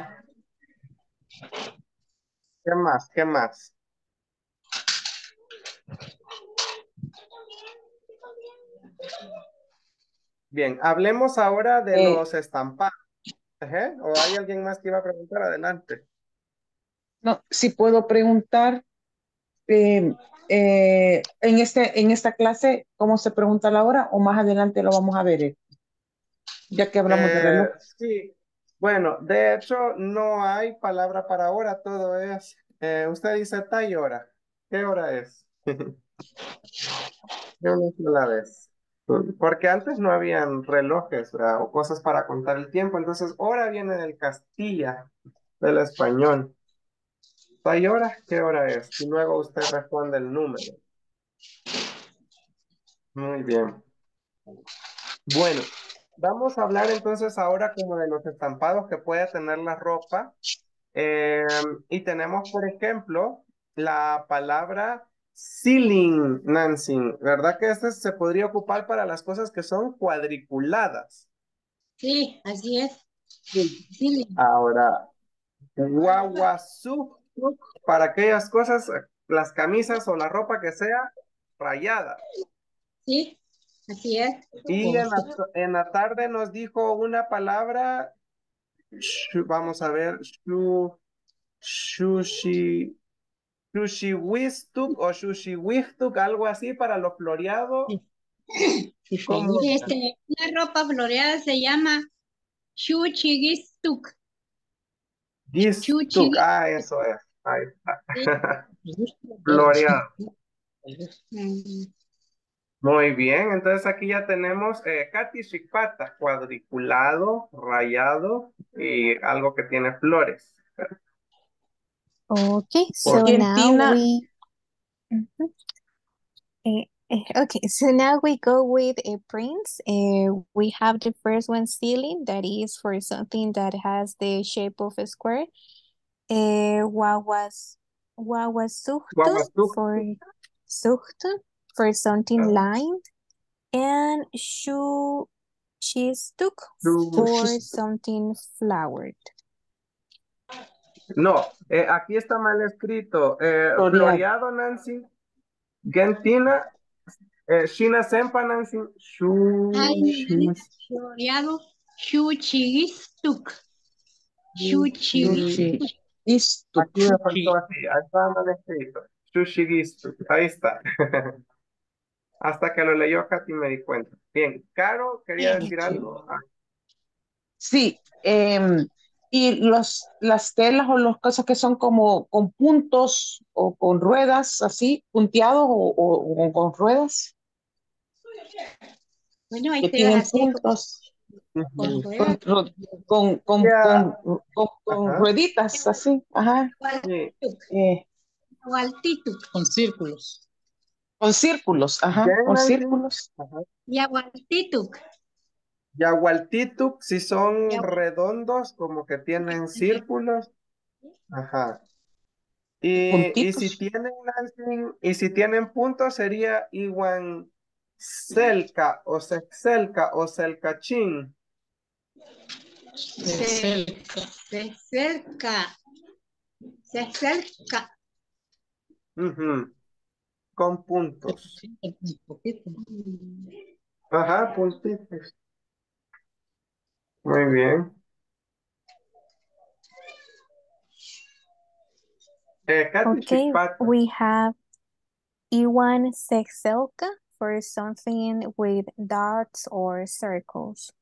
más? ¿Qué más? Bien, hablemos ahora de Eh. los estampados. Ajá, ¿O hay alguien más que iba a preguntar? Adelante. No, si puedo preguntar, eh, eh, en, este, en esta clase, ¿cómo se pregunta la hora? O más adelante lo vamos a ver, eh, ya que hablamos de Eh, reloj. sí, bueno, de hecho no hay palabra para hora, todo es, eh, usted dice tal hora, ¿qué hora es? De una sola vez. Porque antes no habían relojes ¿verdad? o cosas para contar el tiempo, entonces hora viene del Castilla, del español. ¿Tal hora? ¿Qué hora es? Y luego usted responde el número. Muy bien. Bueno, vamos a hablar entonces ahora como de los estampados que puede tener la ropa. Eh, y tenemos, por ejemplo, la palabra ceiling, Nancy. ¿Verdad que este se podría ocupar para las cosas que son cuadriculadas? Sí, así es. Sí. Ahora, guaguazú, para aquellas cosas, las camisas o la ropa que sea rayada. Sí, así es. Y en la, en la tarde nos dijo una palabra, shu- vamos a ver, shu, shushi, shushiwistuk o shushiwistuk, algo así para lo floreado. ¿Cómo? Este, la ropa floreada se llama Shuchigistuk. Gistuk, ah, eso es. Ahí está. Floreado. Muy bien, entonces aquí ya tenemos eh, Katy Shikpata, cuadriculado, rayado y algo que tiene flores. Okay, so now we. Eh, eh, okay, so now we go with a prints. Uh, we have the first one ceiling that is for something that has the shape of a square. Uh, wawas Wawasuhtu. for suhtu for something lined, and shu chistuk for something flowered. No, eh, aquí está mal escrito. Eh, Floreado. Nancy. Gentina. Eh, Shina Sempa, Nancy. Shu- floreado Shuchigistuk. Shuchigistuk. Aquí me faltó así. Ahí está mal escrito. Shushigistu. Ahí está. Hasta que lo leyó Katy me di cuenta. Bien, Caro, quería decir algo. Ah, Sí, em, y los, las telas o las cosas que son como con puntos o con ruedas así, punteados o, o- o con ruedas, Bueno, hay que tienen puntos, con con, con, con, Ya. con- con- con Ajá. rueditas así, ajá, sí. eh, O altitud. Con círculos. Con círculos, ajá, con círculos. Ajá. Y agualtituk. Yagualtituk, si son Yagual- redondos, como que tienen círculos. Ajá. Y, y si tienen, y si tienen puntos, sería Iwan Selka o Sexelka o Selcachín. Se, cerca. se cerca. Se cerca. Ujú. Con puntos. Ajá, puntitos. Muy bien. Eh, Okay, we have Iwan Sexelka for something with dots or circles.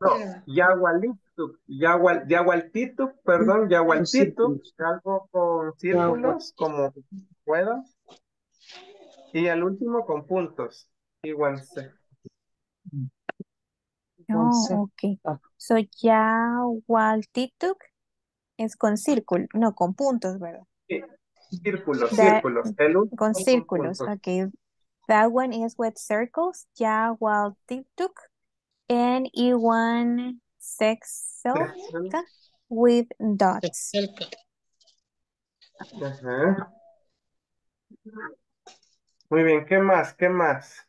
No, Yagualituk, Yagual, Yagualtituk, perdón, Yagualtituk, algo con círculos, como ruedas. Y el último con puntos. Iguanse. Oh, okay. So ya Waltituk es con círculo, no con puntos, ¿verdad? Sí. Círculos, That- círculos. El último con círculos, puntos. okay. That one is with circles, ya Waltituk, and Iwan Sexelka with dots. Ajá. Muy bien, ¿qué más? ¿Qué más?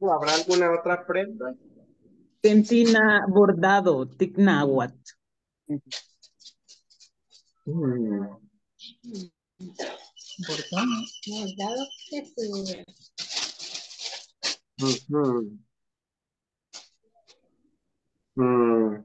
¿Habrá alguna otra prenda? Kentina bordado, ticnahuat. Mm, Bordado, textura. ujú. Mm,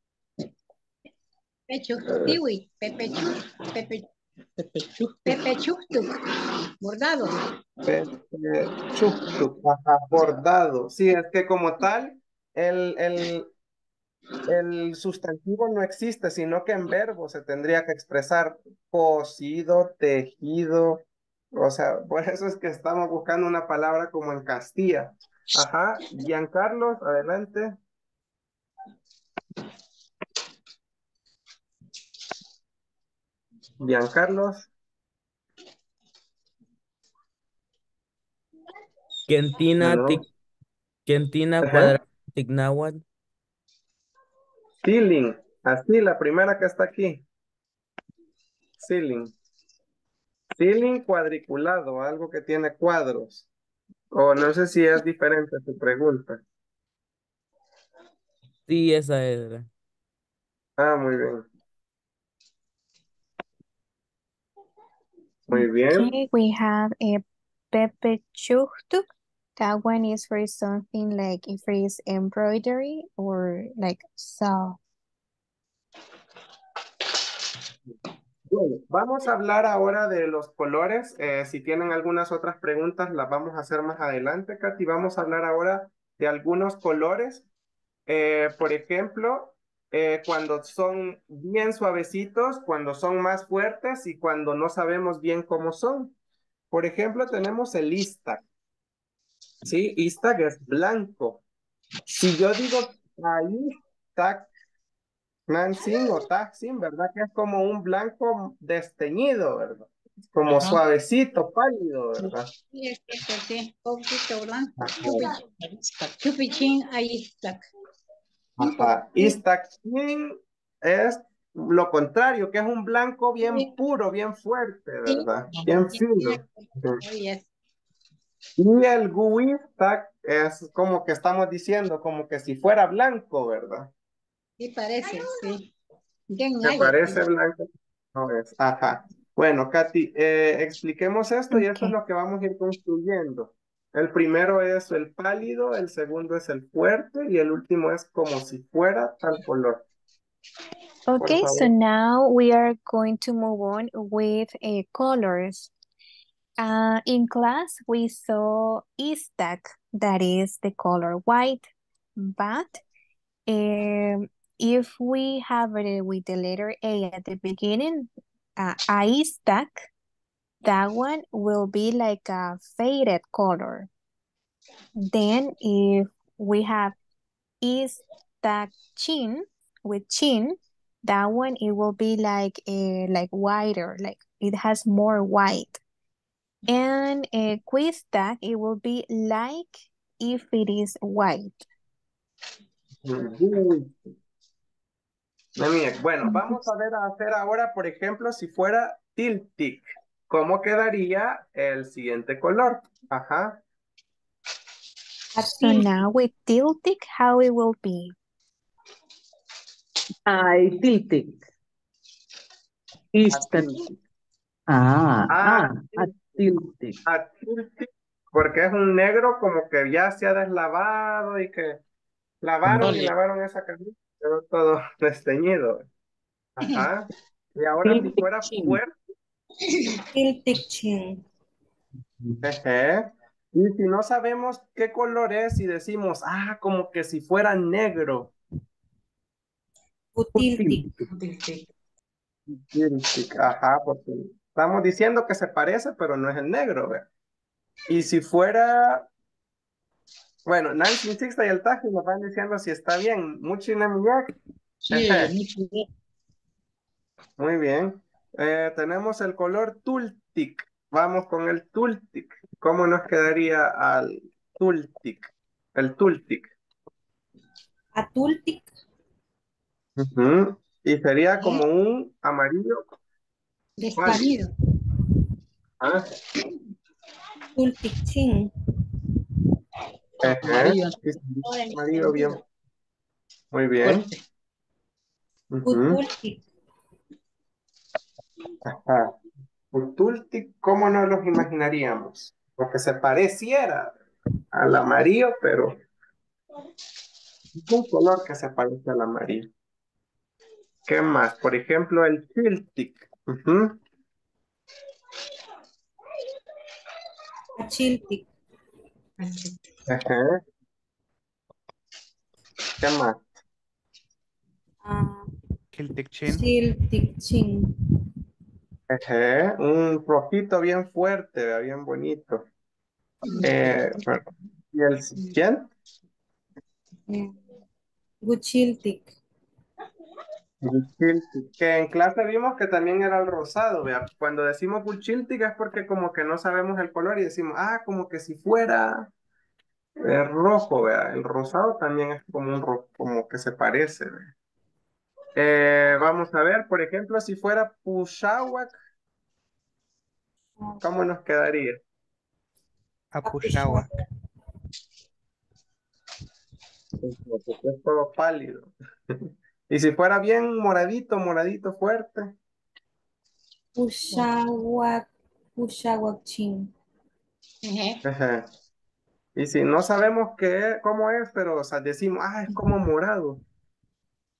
Anga, Pecho, tiwi, pepechu, pepe, pepechuktuk, bordado. Pepechuktuk, ajá, bordado. Sí, es que como tal, el, el, el sustantivo no existe, sino que en verbo se tendría que expresar cosido, tejido. O sea, por eso es que estamos buscando una palabra como en Castilla. Ajá, Giancarlos, adelante. Giancarlos. Kentina, tic, Kentina Ajá. cuadrado, ticnahuat. Ceiling, así la primera que está aquí. Ceiling. Ceiling cuadriculado, algo que tiene cuadros. O no sé si es diferente tu pregunta. Sí, esa era. Ah, muy bien. Muy bien. Okay, we have a Pepechuktuk. That one is for something like if it is embroidery or like so. Bueno, vamos a hablar ahora de los colores. Eh, si tienen algunas otras preguntas, las vamos a hacer más adelante, Katy. Vamos a hablar ahora de algunos colores. Eh, por ejemplo, eh, cuando son bien suavecitos, cuando son más fuertes y cuando no sabemos bien cómo son. Por ejemplo, tenemos el Istag. Sí, Istag es blanco. Si yo digo ahí, Tag Nansin o Taxin, ¿verdad? Que es como un blanco desteñido, ¿verdad? Como Ajá. suavecito, pálido, ¿verdad? Sí, es cierto, sí, poquito blanco. Chupichín, ahí está. Ajá. Istaxin es lo contrario, que es un blanco bien puro, bien fuerte, ¿verdad? Bien fino. Y el Guistak es como que estamos diciendo, como que si fuera blanco, ¿verdad? Sí, parece, sí. Bien, Me hay. parece blanco. No es. Ajá. Bueno, Katy, eh, expliquemos esto y esto es lo que vamos a ir construyendo. El primero es el pálido, el segundo es el fuerte y el último es como si fuera tal color. Okay, so now we are going to move on with uh, colors. Uh, in class, we saw Istak, that is the color white, but um, if we have it with the letter A at the beginning, uh, Aistak, that one will be like a faded color. Then if we have is that chin with chin, that one it will be like a like whiter, like it has more white. And eh, a quiz that it will be like if it is white. Bueno, vamos a ver a hacer ahora, por ejemplo, si fuera Tiltic. ¿Cómo quedaría el siguiente color? Ajá. So now with Tiltic, how it will be? Ay, tiltic. Istak. Ah, Ah, ah. Atiltic, porque es un negro como que ya se ha deslavado y que lavaron y lavaron esa camisa, quedó todo desteñido. Ajá. Y ahora si fuera fuerte, Chin. Ejé. Y si no sabemos qué color es y decimos, ah, como que si fuera negro. Utiltic. Tiltic, Ajá, porque estamos diciendo que se parece, pero no es el negro, ¿ve? Y si fuera, bueno, Nancy Sixta y el Taji nos van diciendo si está bien. Mucho. Sí. Muy bien. Eh, tenemos el color Tultic. Vamos con el Tultic. ¿Cómo nos quedaría al Tultic? El Tultic. Atultic. Ujú. Y sería como un amarillo. Despedido. Ah, Tultic ejé. Amarillo. Sí, Amarillo bien. Muy bien. Ujú. Utultic. Ajá. Un Tultic, ¿cómo nos los imaginaríamos? Porque se pareciera al amarillo, pero es un color que se parece al amarillo. ¿Qué más? Por ejemplo, el. Achiltic. Ajá. ¿Qué más? Ah, Celtic chin. Tiltic chin. Un rojito bien fuerte, vea, bien bonito. Eh, bueno, ¿y el siguiente? Guchiltic. Buchiltic, que en clase vimos que también era el rosado, vea. Cuando decimos buchiltic es porque como que no sabemos el color y decimos, ah, como que si fuera eh, rojo, vea. El rosado también es como un rojo, como que se parece, vea. Eh, vamos a ver, por ejemplo, si fuera Pushawak, ¿cómo nos quedaría? Apushawa. Porque es todo pálido. Y si fuera bien moradito, moradito fuerte, Pushawak. Pushawak chin. Ajá. Y si no sabemos qué, cómo es, pero o sea, decimos, ah, es como morado.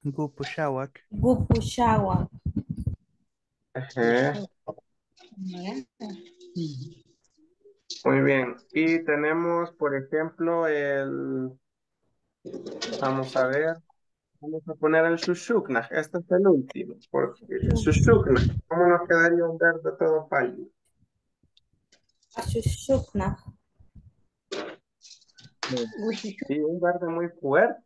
Gupushawak. Gupushawak. Ajá. Muy bien. Y tenemos, por ejemplo, el, vamos a ver, vamos a poner el Shushuknach. Este es el último, porque el Shushuknach, ¿cómo nos quedaría un verde todo pálido? Ashushukna. Sí, un verde muy fuerte.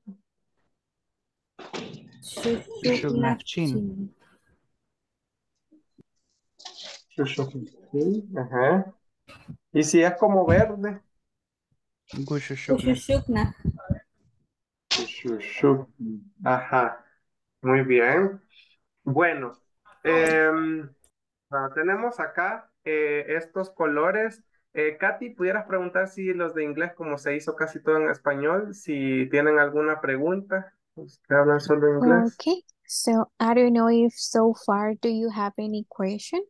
Ajá. Y si es como verde, Gushushukna. Ajá. Muy bien. Bueno, em, ah, tenemos acá eh, estos colores. Eh, Katy, ¿pudieras preguntar si los de inglés, como se hizo casi todo en español, si tienen alguna pregunta? Que hablan solo inglés. Okay, so I don't know if so far do you have any question?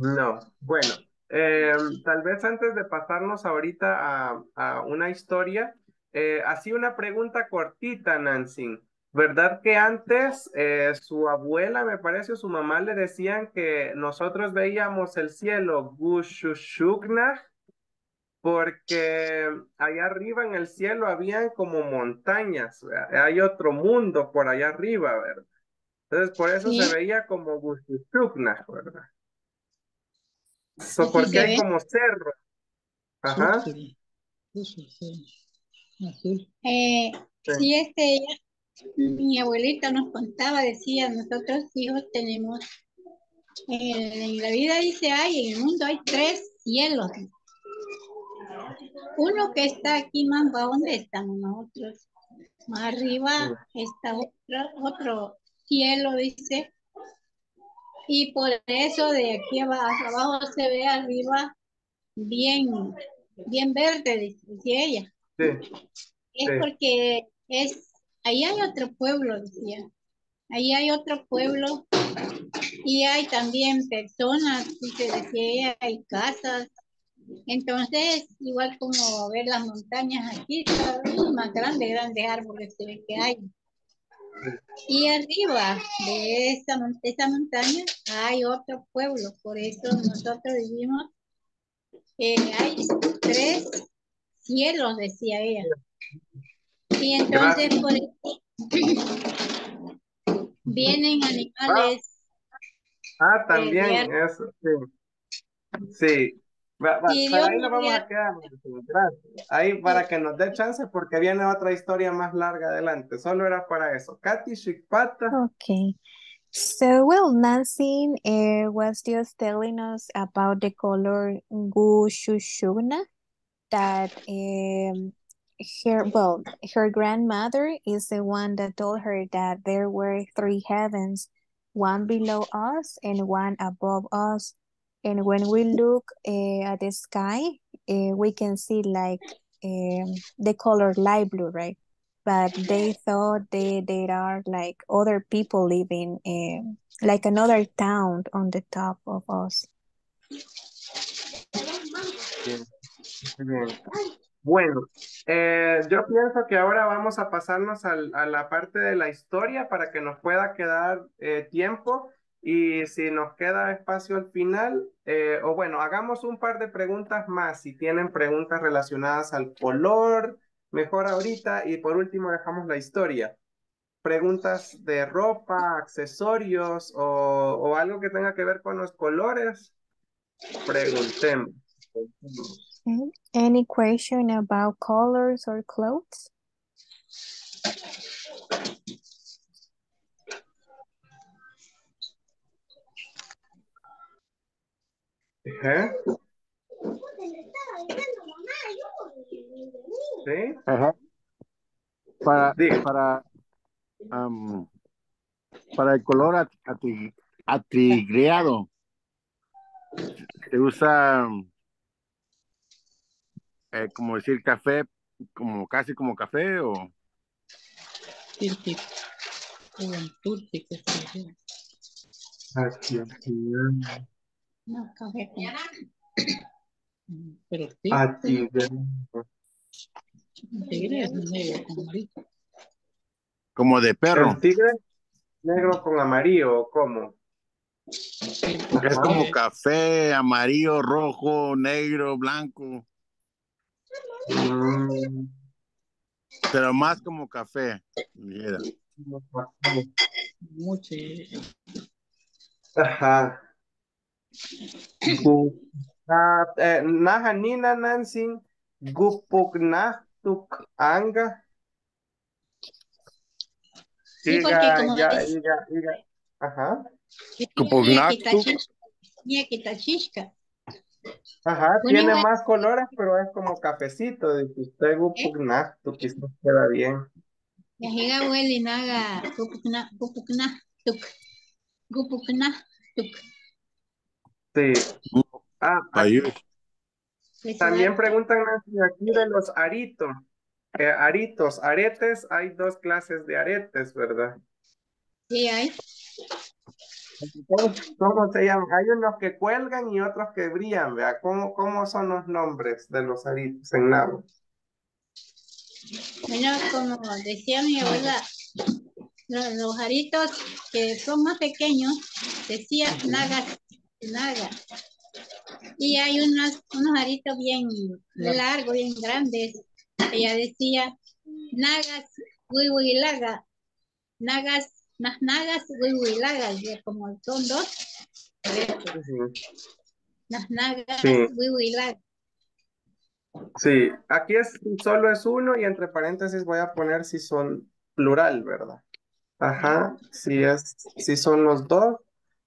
No, bueno, em, tal vez antes de pasarnos ahorita a, a una historia, eh, así una pregunta cortita, Nancy. ¿Verdad que antes eh, su abuela, me parece, o su mamá le decían que nosotros veíamos el cielo Gushushuknach porque allá arriba en el cielo habían como montañas, ¿verdad? hay otro mundo por allá arriba, ¿verdad? Entonces por eso Sí. se veía como Gushushuknach, ¿verdad? So, porque hay como cerros. Ajá. Sí, sí. Eh, Sí. sí, este, mi abuelita nos contaba, decía, nosotros hijos tenemos, en, en la vida dice, hay, en el mundo hay tres cielos. Uno que está aquí más bajo, donde estamos nosotros. Más arriba está otro, otro cielo, dice. Y por eso de aquí abajo, abajo se ve arriba bien, bien verde, dice ella. Sí. Es Sí. porque es ahí hay otro pueblo, decía. Ahí hay otro pueblo y hay también personas, se decía, hay casas. Entonces, igual como ver las montañas aquí, más grandes, grandes árboles se ve que hay. Y arriba de esa, esa montaña hay otro pueblo, por eso nosotros vivimos, eh, hay tres cielos, decía ella. Y entonces por eso vienen animales. Ah, ah también, eso, sí. Sí. ahí nos vamos a quedar. Gracias. Ahí para que nos dé chance porque viene otra historia más larga adelante. Solo era para eso. Katy Shikpata. Okay. So, well, Nancy uh, was just telling us about the color Gushushuna that um, her well her grandmother is the one that told her that there were three heavens one below us and one above us. And when we look uh, at the sky uh, we can see like um, the color light blue right? But they thought they there are like other people living uh, like another town on the top of us Bueno, eh, yo pienso que ahora vamos a pasarnos al, a la parte de la historia para que nos pueda quedar eh, tiempo y si nos queda espacio al final, eh, o bueno, hagamos un par de preguntas más si tienen preguntas relacionadas al color, mejor ahorita y por último dejamos la historia. Preguntas de ropa, accesorios o, o algo que tenga que ver con los colores, preguntemos. Okay. Any question about colors or clothes? ¿Eh? ¿Sí? Ajá. Para, para, um, para el color atigreado, se usa eh, como decir café, como casi como café o... No, café. Pero tigre es negro con amarillo. Como de perro. ¿El tigre negro con amarillo o cómo? Es como café, amarillo, rojo, negro, blanco. Mm. Pero más como café. Mira. Mucho. Ajá. eh, naha nina nancy gupuk tuk anga. Sí, porque como ya, ya, ya, Ajá. Gupuk. Ajá, tiene más colores, pero es como cafecito. Dice usted gupugnato, quizás queda bien. Yajiga huele naga gupugna gupugna tuk. Gupugna tuk. Sí. Ah, Ahí. También preguntan aquí de los aritos. Eh, aritos, aretes, hay dos clases de aretes, ¿verdad? Sí, hay. ¿Cómo, se llaman? Hay unos que cuelgan y otros que brillan, ¿vea? ¿Cómo, cómo son los nombres de los aritos en nabo? Bueno, como decía mi abuela, los, aritos que son más pequeños, decía nagas, naga. Y hay unos, unos aritos bien largos, bien grandes. Ella decía nagas, wiwilaga, nagas las nagas, huihuilagas, como son dos. Las nagas, sí. Sí, aquí es, solo es uno y entre paréntesis voy a poner si son plural, ¿verdad? Ajá, si es, si son los dos.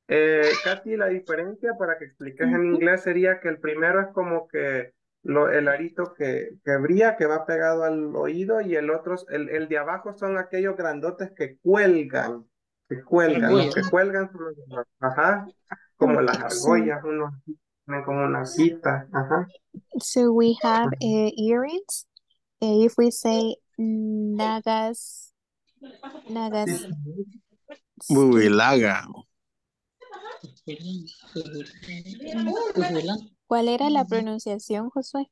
Eh, Katy, la diferencia para que expliques en inglés sería que el primero es como que lo, el arito que, que brilla, que va pegado al oído, y el otro, el, el de abajo son aquellos grandotes que cuelgan, que cuelgan, los que cuelgan, ajá, como las argollas, unos como una cita, ajá. So we have uh, earrings. Uh, if we say nagas, Nagas. Bubilaga. ¿Cuál era la pronunciación, Josué?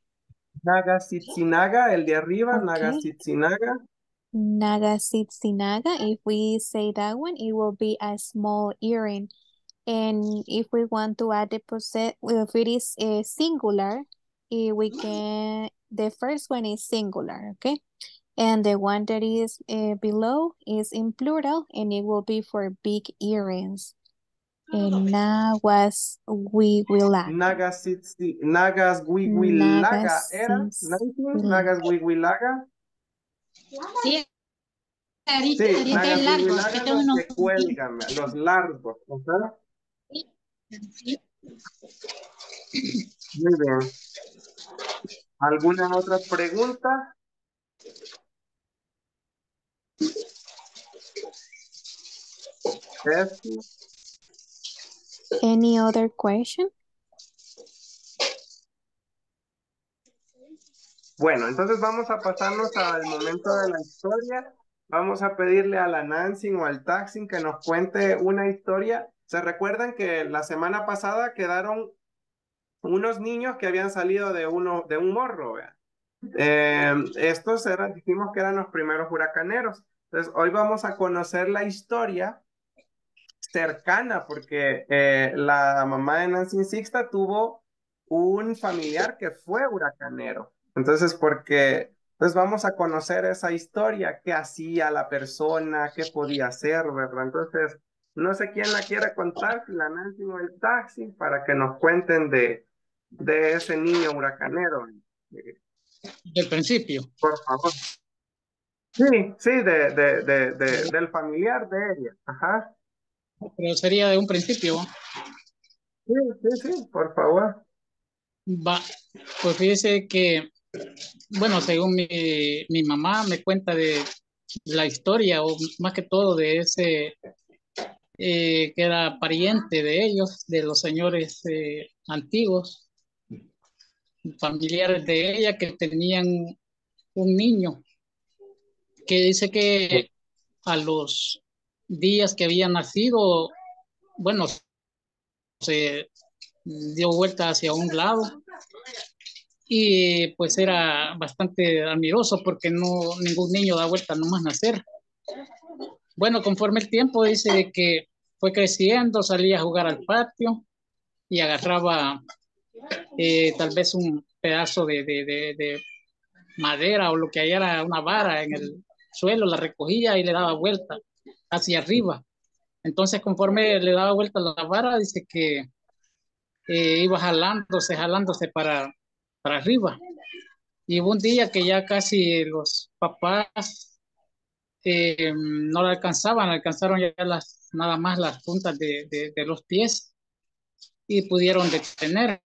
Nagasitsinaga, el de arriba, Okay. Nagasitsinaga. Nagasitsinaga. If we say that one, it will be a small earring. And if we want to add the possess, if it is a singular, eh, we can, the first one is singular, okay? And the one that is uh, below is in plural, and it will be for big earrings. And nawas wiwilaga. Nagasitsi, Nagaswiwilaga era. Nancy, Nagaswiwilaga. Sí, Sí, ahorita, ahorita es largo, Nagaswiwilaga que tengo unos- que cuelgan, los largos. ¿ajá? Muy bien. ¿Alguna otra pregunta? Any other question? Bueno, entonces vamos a pasarnos al momento de la historia. Vamos a pedirle a la Nancy o al Taxing que nos cuente una historia. ¿Se recuerdan que la semana pasada quedaron unos niños que habían salido de, uno, de un morro? Eh, estos eran, dijimos que eran los primeros huracaneros. Entonces, hoy vamos a conocer la historia cercana porque eh, la mamá de Nancy Sixta tuvo un familiar que fue huracanero. Entonces, porque pues vamos a conocer esa historia, qué hacía la persona, qué podía hacer, ¿verdad? Entonces, no sé quién la quiere contar, si la Nancy o el taxi, para que nos cuenten de, de ese niño huracanero. Del principio. Por favor. Sí, sí, de, de, de, de- del familiar de ella. Ajá. Pero sería de un principio. Sí, sí, sí, por favor. Va, pues fíjese que, bueno, según mi, mi mamá me cuenta de la historia, o más que todo de ese eh, que era pariente de ellos, de los señores eh, antiguos, familiares de ella que tenían un niño que dice que a los días que había nacido, bueno, se dio vuelta hacia un lado y pues era bastante admiroso porque no ningún niño da vuelta nomás nacer. Bueno, conforme el tiempo dice que fue creciendo, salía a jugar al patio y agarraba eh, tal vez un pedazo de, de, de, de madera o lo que haya era una vara en el suelo, la recogía y le daba vuelta hacia arriba. Entonces, conforme le daba vuelta la vara, dice que eh, iba jalándose, jalándose para, para arriba. Y hubo un día que ya casi los papás eh, no la alcanzaban, alcanzaron ya las, nada más las puntas de, de, de los pies y pudieron detener,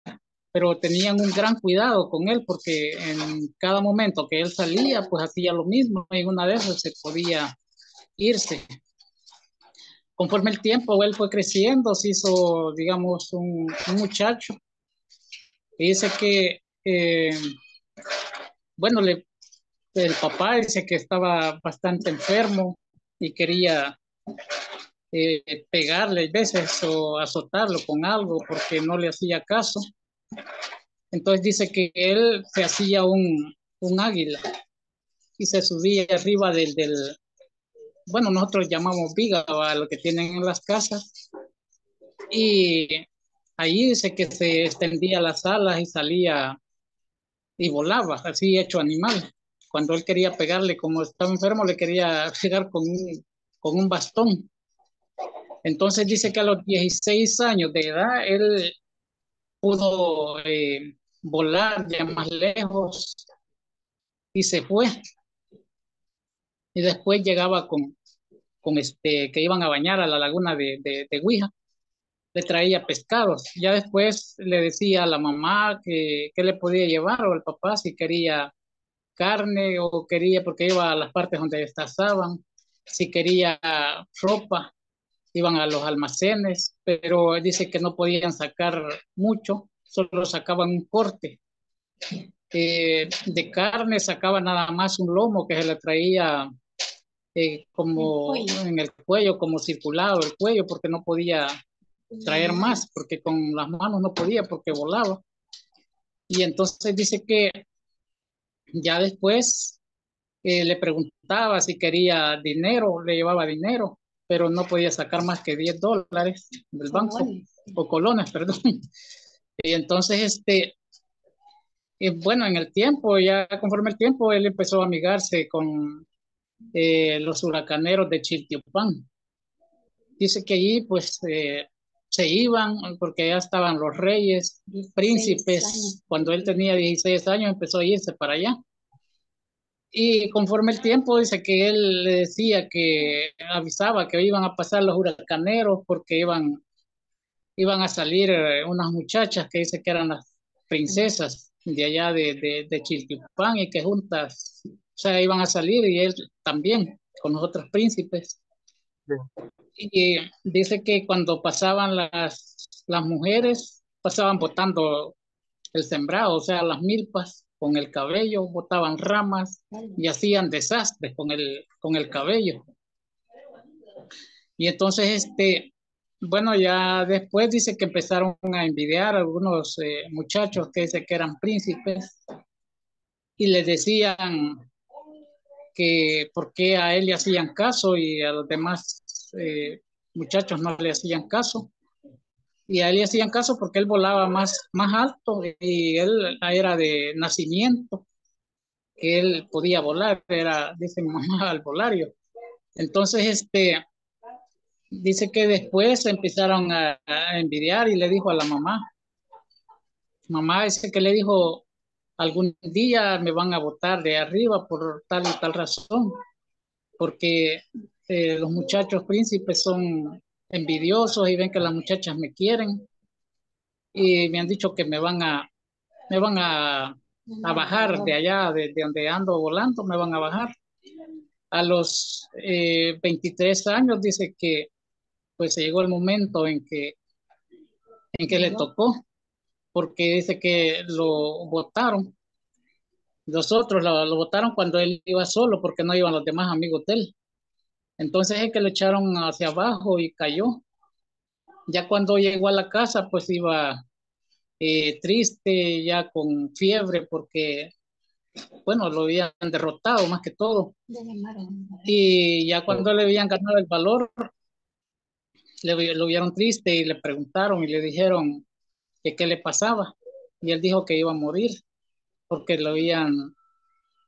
pero tenían un gran cuidado con él porque en cada momento que él salía, pues hacía lo mismo y una vez se podía irse. Conforme el tiempo él fue creciendo, se hizo, digamos, un, muchacho. Y dice que, eh, bueno, el papá dice que estaba bastante enfermo y quería eh, pegarle a veces o azotarlo con algo porque no le hacía caso. Entonces dice que él se hacía un, un águila y se subía arriba del, bueno, nosotros llamamos viga a lo que tienen en las casas. Y ahí dice que se extendía las alas y salía y volaba, así hecho animal. Cuando él quería pegarle, como estaba enfermo, le quería pegar con un, con un bastón. Entonces dice que a los 16 años de edad, él pudo eh, volar ya más lejos y se fue. Y después llegaba con, con este, que iban a bañar a la laguna de, de, de Huija. Le traía pescados. Ya después le decía a la mamá que, que le podía llevar o al papá si quería carne o quería, porque iba a las partes donde destazaban, si quería ropa, iban a los almacenes, pero dice que no podían sacar mucho, solo sacaban un corte. Eh, de carne sacaba nada más un lomo que se le traía eh, como en el cuello, como circulado el cuello, porque no podía traer más, porque con las manos no podía, porque volaba. Y entonces dice que ya después eh, le preguntaba si quería dinero, le llevaba dinero, pero no podía sacar más que 10 dólares del banco, o colones, perdón. Y entonces, este, y bueno, en el tiempo, ya conforme el tiempo, él empezó a amigarse con eh, los huracaneros de Chiltiopán. Dice que allí, pues, eh, se iban porque ya estaban los reyes, príncipes. Cuando él tenía 16 años, empezó a irse para allá. Y conforme el tiempo, dice que él le decía que avisaba que iban a pasar los huracaneros porque iban, iban a salir eh, unas muchachas que dice que eran las princesas de allá de, de, de y que juntas, sea, iban a salir y él también con los otros príncipes. Y dice que cuando pasaban las, las mujeres, pasaban botando el sembrado, o sea, las milpas con el cabello, botaban ramas y hacían desastres con el, con el cabello. Y entonces, este, bueno, ya después dice que empezaron a envidiar a algunos eh, muchachos que dice que eran príncipes y les decían que por qué a él le hacían caso y a los demás eh, muchachos no le hacían caso. Y a él le hacían caso porque él volaba más, más alto y él era de nacimiento, que él podía volar, era, dice mamá, al volario. Entonces, este, dice que después empezaron a, envidiar y le dijo a la mamá, mamá ese que le dijo, algún día me van a votar de arriba por tal y tal razón, porque eh, los muchachos príncipes son envidiosos y ven que las muchachas me quieren y me han dicho que me van a, me van a, a bajar de allá, de, de, donde ando volando, me van a bajar. A los 23 eh, años dice que pues llegó el momento en que, en que le tocó, porque dice que lo votaron. Los otros lo, lo votaron cuando él iba solo, porque no iban los demás amigos de él. Entonces es que lo echaron hacia abajo y cayó. Ya cuando llegó a la casa, pues iba eh, triste, ya con fiebre, porque, bueno, lo habían derrotado más que todo. Y ya cuando le habían ganado el valor, le, lo vieron triste y le preguntaron y le dijeron que qué le pasaba. Y él dijo que iba a morir porque lo habían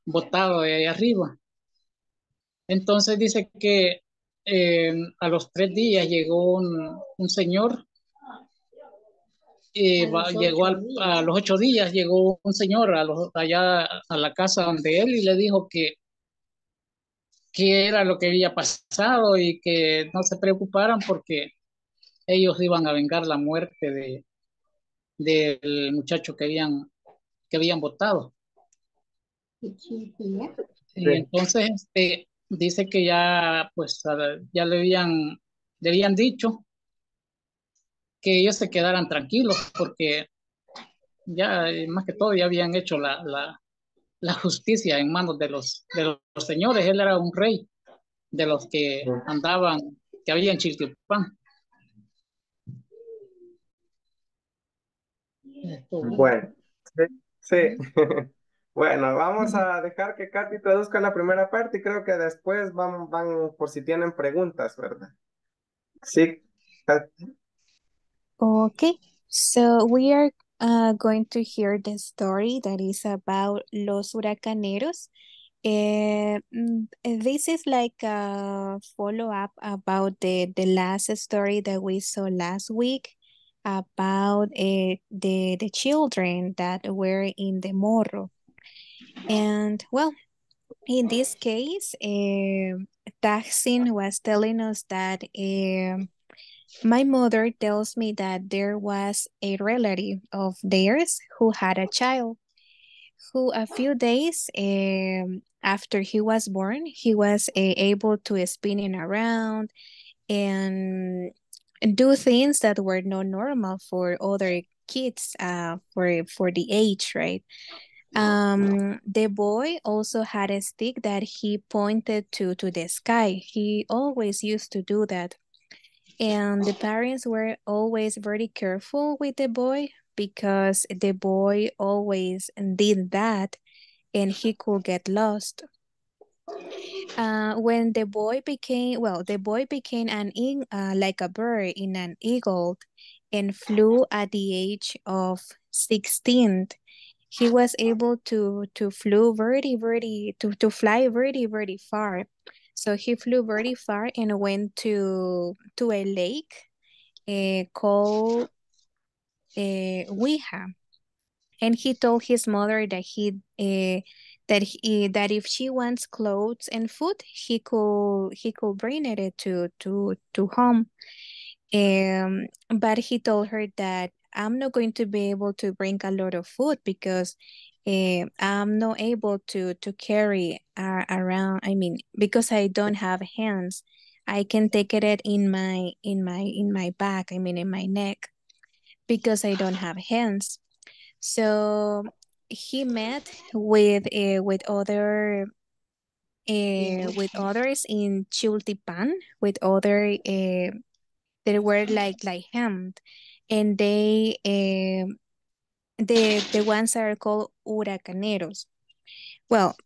botado de ahí arriba. Entonces dice que eh, a los tres días llegó un, un señor, y llegó a los ocho días, llegó un señor a los, allá a la casa donde él y le dijo que qué era lo que había pasado y que no se preocuparan porque ellos iban a vengar la muerte de del muchacho que habían que habían votado. Y entonces este dice que ya pues ya le habían le habían dicho que ellos se quedaran tranquilos porque ya más que todo ya habían hecho la, la, la justicia en manos de los, de los señores. Él era un rey de los que andaban, que había en Chiltepán. Bueno, sí. bueno, vamos a dejar que Katy traduzca la primera parte y creo que después van, van por si tienen preguntas, ¿verdad? Sí, Katy. Okay, so we are uh, going to hear the story that is about Los Huracaneros. Uh, this is like a follow-up about the, the last story that we saw last week about uh, the, the children that were in the morro. And well, in this case, uh, Taksin was telling us that uh, my mother tells me that there was a relative of theirs who had a child who a few days um, after he was born, he was uh, able to spinning around and do things that were not normal for other kids uh, for, for the age, right? Um, the boy also had a stick that he pointed to to the sky. He always used to do that. And the parents were always very careful with the boy because the boy always did that and he could get lost. Uh, when the boy became, well, the boy became an uh, like a bird in an eagle and flew at the age of 16 he was able to to flew very very to to fly very very far. So he flew very far and went to to a lake uh, called uh, and he told his mother that he uh, that he that if she wants clothes and food he could he could bring it to to to home um but he told her that I'm not going to be able to bring a lot of food because uh, I'm not able to to carry uh, around. I mean, because I don't have hands, I can take it in my in my in my back. I mean, in my neck, because I don't have hands. So he met with uh, with other uh, with others in Chultipan, with other uh, that were like like him and they uh, the the ones are called huracaneros. Well,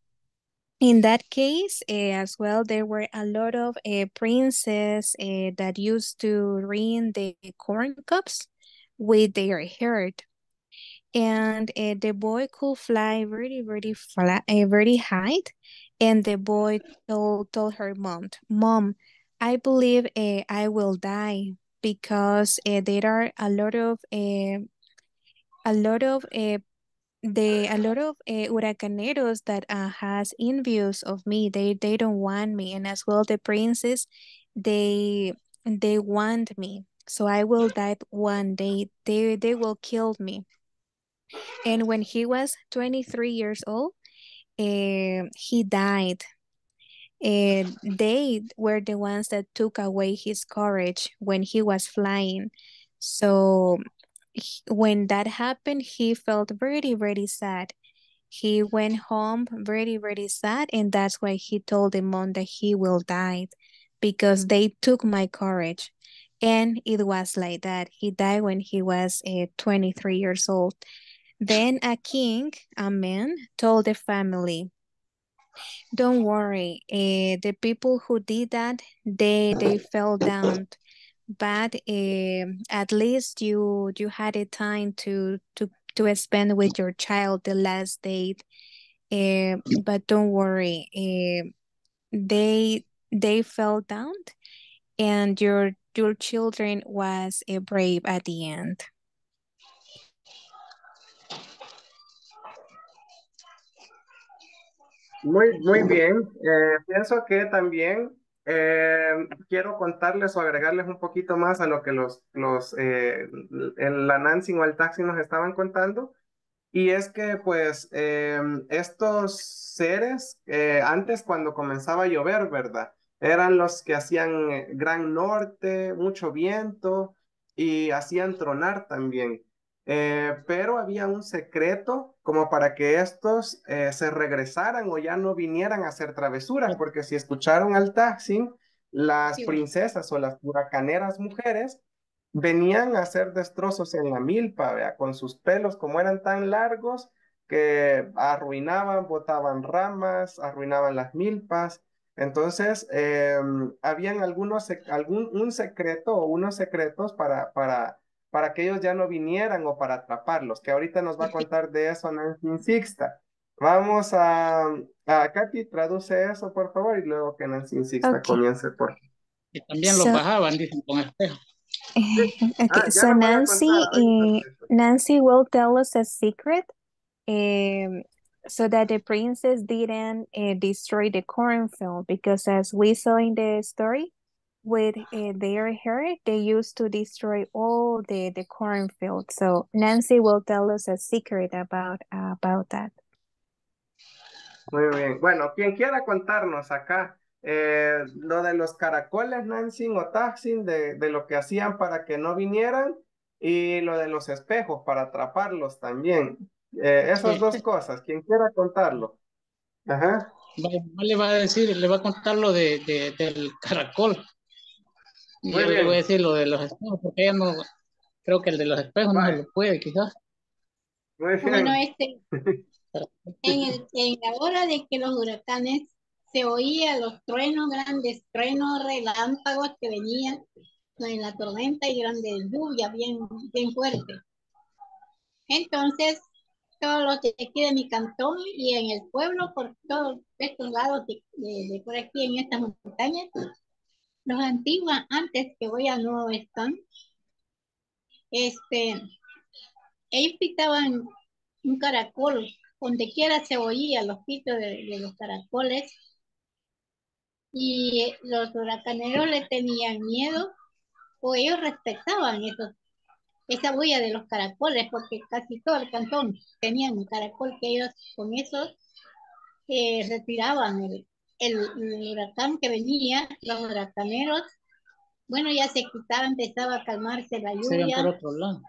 in that case, uh, as well, there were a lot of uh, princes uh, that used to ring the corn cups with their hair. And uh, the boy could fly very, very fly, uh, very high. And the boy told, told her mom, Mom, I believe uh, I will die because uh, there are a lot of uh, a lot of uh, the a lot of uh, huracaneros that uh, has envious of me. They they don't want me, and as well the princes, they they want me. So I will die one day. They they will kill me. And when he was 23 years old, uh, he died and they were the ones that took away his courage when he was flying. So he, when that happened, he felt very, very sad. He went home very, very sad, and that's why he told the mom that he will die because they took my courage. And it was like that. He died when he was uh, 23 years old. Then a king, a man, told the family, don't worry. Uh, the people who did that, they they fell down, but uh, at least you you had a time to to to spend with your child the last day. Uh, but don't worry. Uh, they they fell down, and your your children was a brave at the end. Muy, muy bien. Eh, pienso que también eh, quiero contarles o agregarles un poquito más a lo que los, los eh, la Nancy o el taxi nos estaban contando. Y es que pues estos seres, antes cuando comenzaba a llover, ¿verdad? Eran los que hacían gran norte, mucho viento y hacían tronar también. Eh, pero había un secreto como para que estos eh, se regresaran o ya no vinieran a hacer travesuras, porque si escucharon al taxi, las princesas o las huracaneras mujeres venían a hacer destrozos en la milpa, ¿vea? con sus pelos como eran tan largos que arruinaban, botaban ramas, arruinaban las milpas. Entonces, em, habían algunos, algún, un secreto o unos secretos para, para para que ellos ya no vinieran o para atraparlos, que ahorita nos va a contar de eso Nancy Sixta. Vamos a, a Katy, traduce eso por favor y luego que Nancy Sixta comience por Y también lo bajaban, dicen, con espejo. okay, ah, so Nancy, uh, Nancy will tell us a secret um, so that the princess didn't uh, destroy the cornfield because as we saw in the story, with uh, their hair, they used to destroy all the, the cornfield. So Nancy will tell us a secret about, uh, about that. Muy bien. Bueno, quien quiera contarnos acá eh, lo de los caracoles, Nancy o Taxin, de, de lo que hacían para que no vinieran y lo de los espejos para atraparlos también. Eh, esas dos cosas, quien quiera contarlo. Ajá. le va a decir, le va a contar lo de, de del caracol. Y Muy yo le bien. voy a decir lo de los espejos, porque ella no, creo que el de los espejos no se lo puede, quizás. Muy Bueno, este, en, el- en la hora de que los huracanes se oía los truenos, grandes truenos, relámpagos que venían en la tormenta y grandes lluvias bien, bien fuertes. Entonces, todos los de aquí de mi cantón y en el pueblo, por todos estos lados de, de- de por aquí en estas montañas, los antiguos, antes que voy a Nuevo Están, este, ellos pitaban un caracol, donde quiera se oía los pitos de, de los caracoles y los huracaneros le tenían miedo o ellos respetaban esos, esa bulla de los caracoles porque casi todo el cantón tenían un caracol que ellos con eso eh, retiraban el, el, el huracán que venía, los huracaneros, bueno ya se quitaba, empezaba a calmarse la lluvia por otro lado.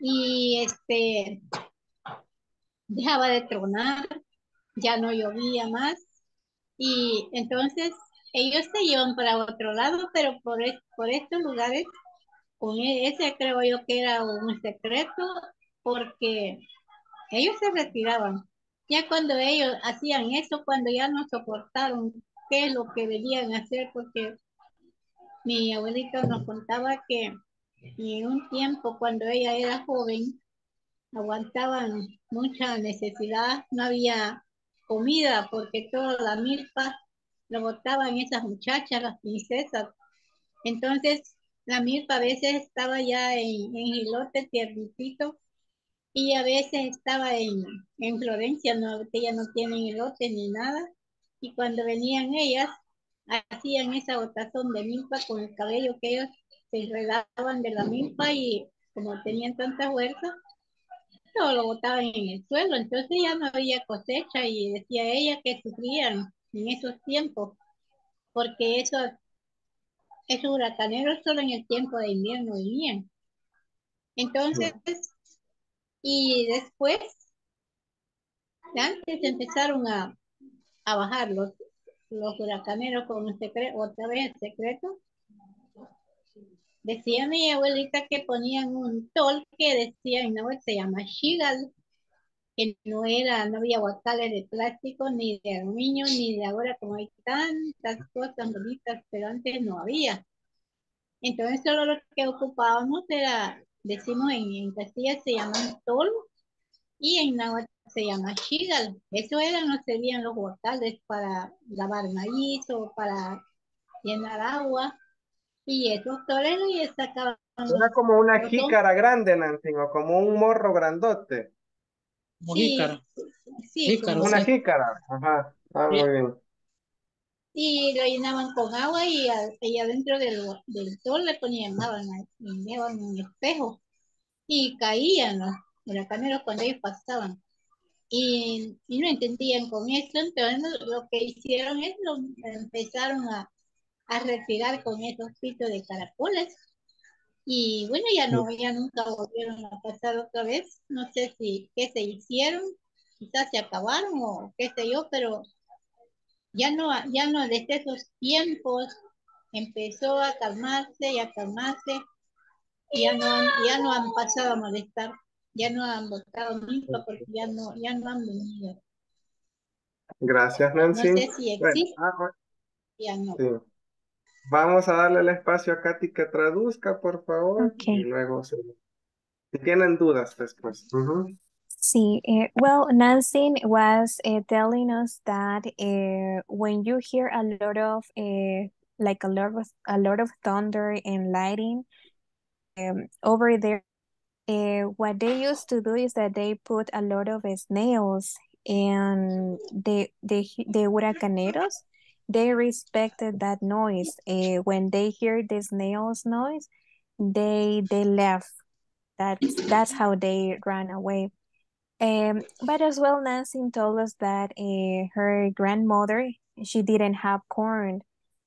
y este dejaba de tronar, ya no llovía más y entonces ellos se iban para otro lado, pero por, es- por estos lugares, con e- ese creo yo que era un secreto, porque ellos se retiraban. Ya cuando ellos hacían eso, cuando ya no soportaron qué es lo que debían hacer, porque mi abuelita nos contaba que en un tiempo cuando ella era joven, aguantaban mucha necesidad, no había comida porque toda la milpa lo botaban esas muchachas, las princesas. Entonces, la milpa a veces estaba ya en, en gilote tiernitito y a veces estaba en, en Florencia, no, ya no tienen elote ni nada. Y cuando venían ellas, hacían esa botazón de milpa con el cabello que ellos se enredaban de la milpa y como tenían tanta fuerza, todo lo botaban en el suelo, entonces ya no había cosecha y decía ella que sufrían en esos tiempos, porque esos, esos huracaneros solo en el tiempo de invierno venían. Entonces, y después, antes empezaron a, a bajar los, los huracaneros con un secreto, otra vez el secreto. Decía mi abuelita que ponían un tol que decía náhuatl se llama shigal, que no era, no había guacales de plástico, ni de aluminio, ni de ahora como hay tantas cosas bonitas, pero antes no había. Entonces solo lo que ocupábamos era, decimos en, en Castilla se llaman tol y en náhuatl se llama shigal. Eso eran, no serían los guacales para lavar maíz o para llenar agua. Y esos toreros y sacaban Era como una los jícara grande, Nancy, o como un morro grandote. Como Sí, jícara. sí, Jícara, como- Una sí. jícara. Ajá. Ah, muy bien. Y lo llenaban con agua y, a- y adentro del, del sol le ponían un espejo y caían los huracaneros cuando ellos pasaban. Y, y no entendían con eso, entonces lo que hicieron es lo, empezaron a, a respirar con esos pitos de caracoles. Y bueno, ya no, ya nunca volvieron a pasar otra vez. No sé si qué se hicieron, quizás se acabaron o qué sé yo, pero ya no, ya no desde esos tiempos empezó a calmarse y a calmarse y ya no han, ya no han pasado a molestar, ya no han botado nunca porque ya no, ya no han venido. Gracias, No Nancy. sé si Bueno, existe, ah, ya no. sí. Vamos a darle el espacio a Katy que traduzca, por favor, y luego se- si tienen dudas después. See, uh, well, Nancy was uh, telling us that uh, when you hear a lot of, like a lot of, a lot of thunder and lightning, um, over there, what they used to do is that they put a lot of snails and the the the huracaneros, they respected that noise. When they hear the snails noise, they they left. That's that's how they ran away. Um, but as well, Nancy told us that uh, her grandmother she didn't have corn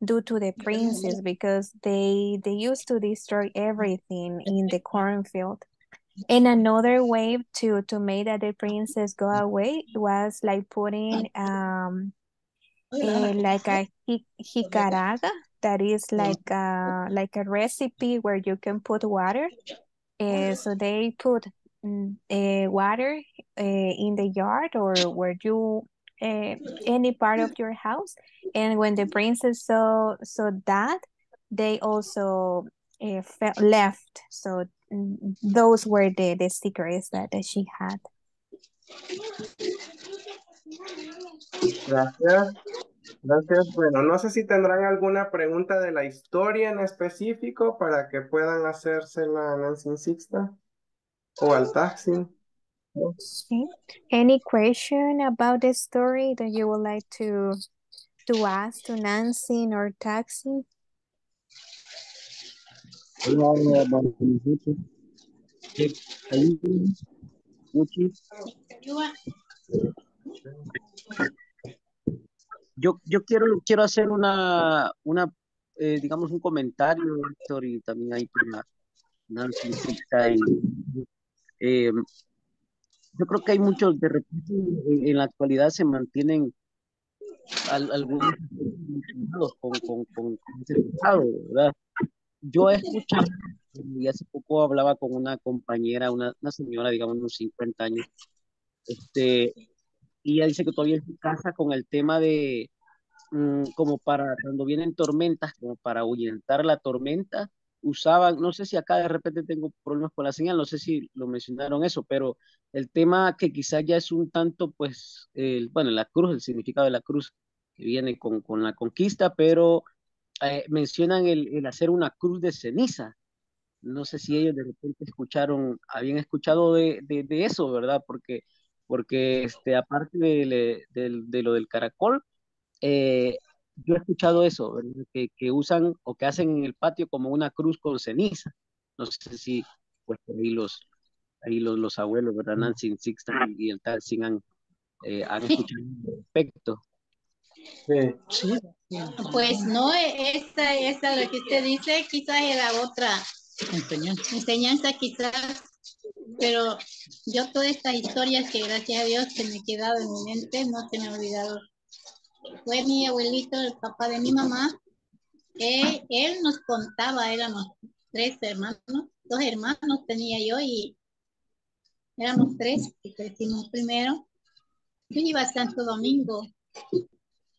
due to the princes because they they used to destroy everything in the cornfield. And another way to to make that the princess go away was like putting um eh, like a ji- jicaraga that is like a like a recipe where you can put water. Uh, so they put uh, water uh, in the yard or where you uh, any part of your house, and when the princess saw saw that, they also left. So mm, those were the the secrets that, that she had. Gracias. Gracias. Bueno, no sé si tendrán alguna pregunta de la historia en específico para que puedan hacérsela a Nancy Sixta o al taxi. Okay. Any question about the story that you would like to to ask to Nancy or Taxi? Yo, yo quiero, quiero hacer una, una eh, digamos, un comentario, Héctor, y también ahí para Nancy, Sixta, y, eh, yo creo que hay muchos, de repente, en, la actualidad se mantienen al- algunos con, con, con, ¿verdad? Yo he escuchado, y hace poco hablaba con una compañera, una, una señora, digamos, unos 50 años, este, y ella dice que todavía en su casa con el tema de, mm, como para, cuando vienen tormentas, como para ahuyentar la tormenta, usaban, no sé si acá de repente tengo problemas con la señal, no sé si lo mencionaron eso, pero el tema que quizás ya es un tanto, pues, bueno, la cruz, el significado de la cruz que viene con, con la conquista, pero eh, mencionan el, el hacer una cruz de ceniza. No sé si ellos de repente escucharon, habían escuchado de, de, de eso, ¿verdad? Porque, porque este, aparte de, de, de lo del caracol, eh, yo he escuchado eso, ¿verdad? Que, que usan o que hacen en el patio como una cruz con ceniza. No sé si, pues, ahí los, ahí los, los abuelos, ¿verdad? Nancy Sixta y el tal Sin han, eh, han escuchado al respecto. Sí. Pues no, esta, esta lo que usted dice, quizás era otra Enseñanza. enseñanza, quizás, pero yo todas estas historias que gracias a Dios se me ha quedado en mi mente, no se me ha olvidado. Fue mi abuelito, el papá de mi mamá, él, él nos contaba, éramos tres hermanos, dos hermanos tenía yo y éramos tres que crecimos primero. Yo iba a Santo Domingo,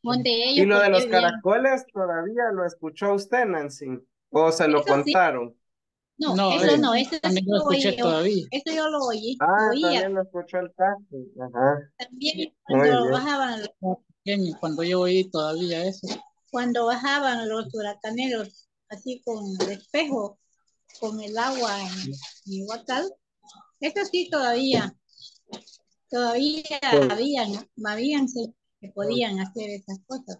donde ellos... Y lo de los vivían- caracoles todavía lo escuchó usted, Nancy, o se lo Eso sí. contaron. No, No, eso eh, no, eso también sí lo lo oí, escuché yo- todavía. Eso yo lo oí, Ah, lo oía. también lo escuchó el taxi. Ajá. También Muy cuando bien. bajaban, Pequeño, Cuando yo oí todavía eso. cuando bajaban los huracaneros, así con el espejo, con el agua en, en el huacal, eso sí todavía, todavía habían, habían se- que podían hacer esas cosas.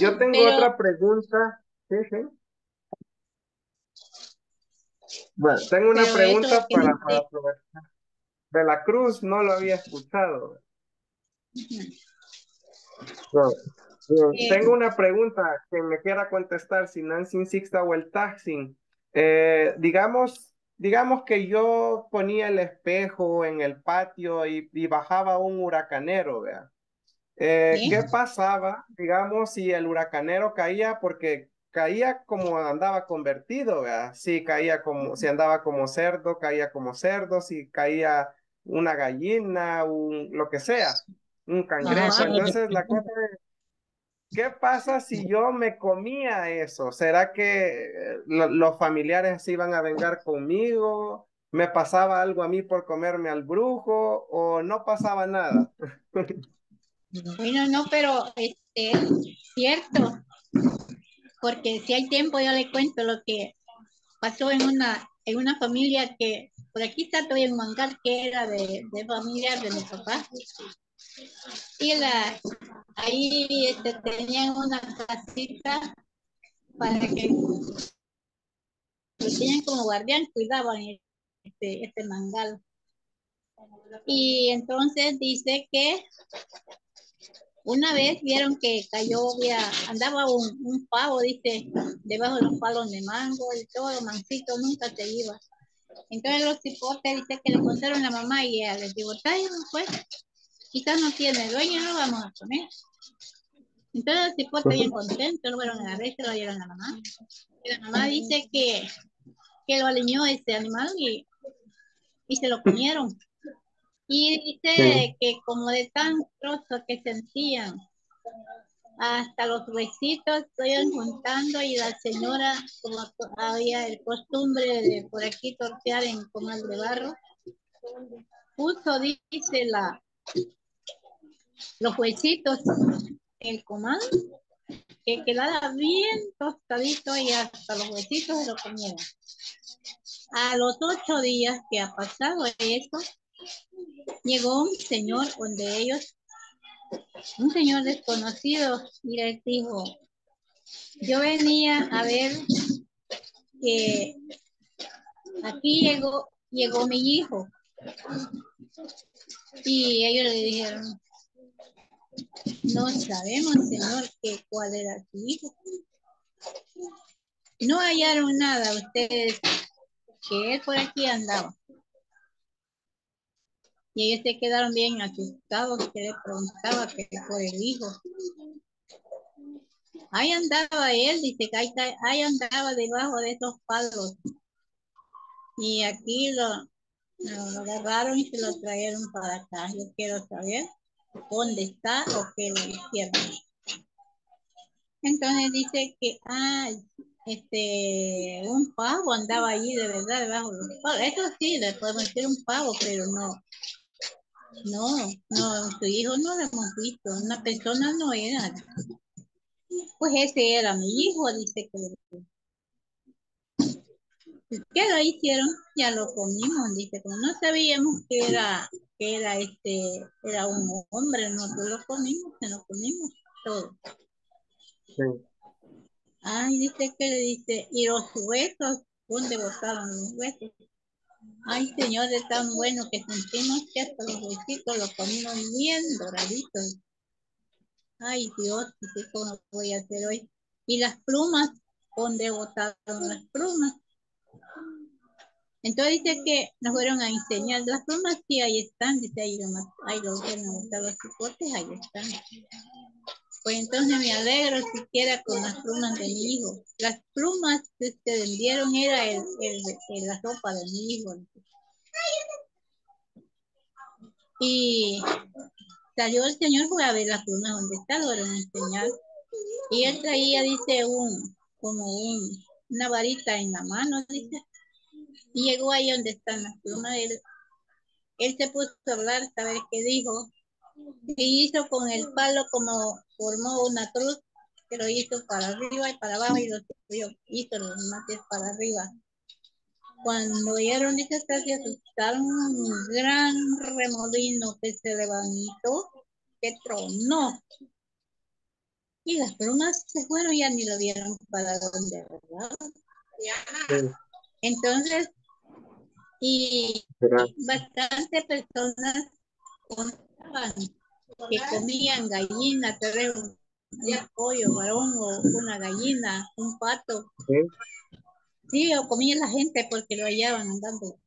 Yo tengo Pero- otra pregunta. Sí, sí. Bueno, tengo una Pero pregunta para, para aprovechar. De la Cruz no lo había escuchado. Eh, tengo una pregunta que me quiera contestar si Nancy Sixta o el Taxi. Eh, digamos, digamos que yo ponía el espejo en el patio y, y bajaba un huracanero, vea. Eh, ¿Sí? ¿Qué pasaba, digamos, si el huracanero caía porque caía como andaba convertido, vea? Si caía como, si andaba como cerdo, caía como cerdo, si caía una gallina, un, lo que sea, un cangrejo. Entonces, la cosa es, ¿qué pasa si yo me comía eso? ¿Será que eh, lo- los familiares se iban a vengar conmigo? ¿Me pasaba algo a mí por comerme al brujo o no pasaba nada? Bueno, no, pero este, cierto, porque si hay tiempo yo le cuento lo que pasó en una, en una familia que, por aquí está todavía en Mangal, que era de, de familia de mi papá. Y la, ahí este, tenían una casita para que tenían como guardián, cuidaban este, este mangal. Y entonces dice que una vez vieron que cayó, había, andaba un, un pavo, dice, debajo de los palos de mango y todo, mancito, nunca se iba. Entonces los cipotes dice que le contaron a la mamá y ella les dijo, pues, quizás no tiene dueño, no lo vamos a comer. Entonces los cipotes bien contentos, lo fueron a la vez, se lo dieron a la mamá. Y la mamá dice que, que lo aliñó ese animal y, y se lo comieron. Y dice que como de tan trozo que sentían, hasta los huesitos iban juntando y la señora, como había el costumbre de por aquí tortear en comal de barro, puso, dice la, los huesitos el comal, que quedara bien tostadito y hasta los huesitos se lo comieron. A los ocho días que ha pasado eso, llegó un señor donde ellos un señor desconocido y les dijo, yo venía a ver que aquí llegó, llegó mi hijo. Y ellos le dijeron, no sabemos, señor, que cuál era su hijo. No hallaron nada ustedes que él por aquí andaba. Y ellos se quedaron bien asustados, que le preguntaba que por el hijo. Ahí andaba él, dice que ahí, andaba debajo de esos palos. Y aquí lo, lo, agarraron y se lo trajeron para acá. Yo quiero saber dónde está o qué lo hicieron. Entonces dice que, ah, este, un pavo andaba allí de verdad debajo de los palos. Eso sí, le podemos decir un pavo, pero no, no, no, su hijo no lo hemos visto, una persona no era. Pues ese era mi hijo, dice que ¿Qué lo hicieron? Ya lo comimos, dice, como no sabíamos que era, era este, era un hombre, nosotros lo comimos, se lo comimos todo. Sí. Ay, dice que le dice, y los huesos, ¿dónde botaron los huesos? Ay, Señor, es tan bueno que sentimos que hasta los huesitos los comimos bien doraditos. Ay, Dios, ¿qué cómo voy a hacer hoy? Y las plumas, ¿dónde botaron las plumas? Entonces dice que nos fueron a enseñar las plumas, sí, ahí están, dice ahí, ahí lo fueron a los cipotes, ahí están. Pues entonces me alegro siquiera con las plumas de mi hijo. Las plumas que se vendieron era el, el, la ropa de mi hijo. Y salió el señor fue a ver las plumas donde está, lo van a enseñar. Y él traía, dice, un, como un, una varita en la mano, dice. Llegó ahí donde están las plumas. Él, él se puso a hablar, saber qué dijo. Y hizo con el palo como formó una cruz que lo hizo para arriba y para abajo y lo hizo los mates para arriba. Cuando oyeron esa se asustaron un gran remolino que se levantó, que tronó. Y las plumas se fueron, ya ni lo vieron para dónde, ¿verdad? Entonces, y bastantes personas contaban que comían gallina, un, pollo, varón o una gallina, un pato. Sí. o comía la gente porque lo hallaban andando.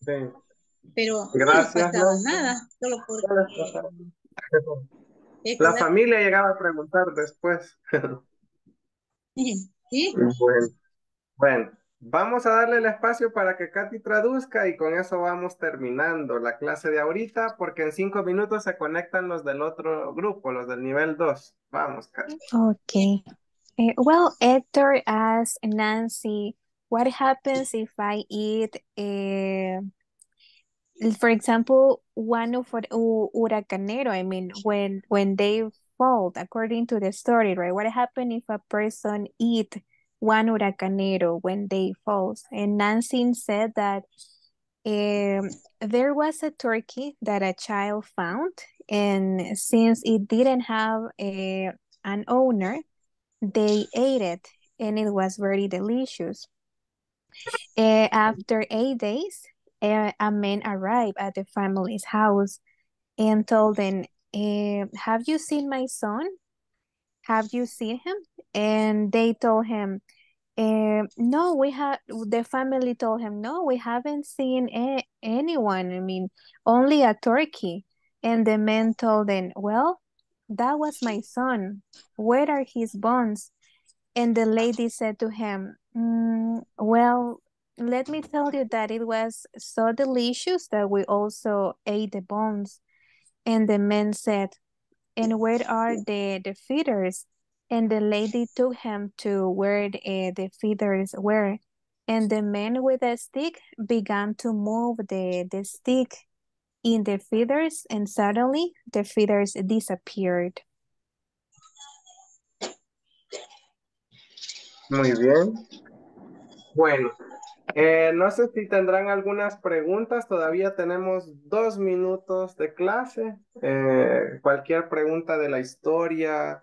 Sí. Pero no pasaba nada, solo porque... La familia llegaba a preguntar después. sí. Bueno, bueno. Vamos a darle el espacio para que Katy traduzca y con eso vamos terminando la clase de ahorita porque en cinco minutos se conectan los del otro grupo, los del nivel 2. Vamos, Katy. Okay. Uh, well, Hector asked Nancy, what happens if I eat, uh, for example, one of huracanero, I mean, when, when they fall, according to the story, right? What happens if a person eat one huracanero when they falls. And Nancy said that um, there was a turkey that a child found, and since it didn't have a, an owner, they ate it, and it was very delicious. Uh, after eight days, uh, a man arrived at the family's house and told them, uh, have you seen my son? Have you seen him? And they told him, Uh, no, we have the family told him, no, we haven't seen a anyone. I mean, only a turkey. And the man told them, well, that was my son. Where are his bones? And the lady said to him, mm, well, let me tell you that it was so delicious that we also ate the bones. And the man said, and where are the, the feeders? And the lady took him to where the, uh, the feeders were. And the man with a stick began to move the, the stick in the feathers, and suddenly the feathers disappeared. Muy bien. Bueno, eh, no sé si tendrán algunas preguntas. Todavía tenemos dos minutos de clase. Eh, cualquier pregunta de la historia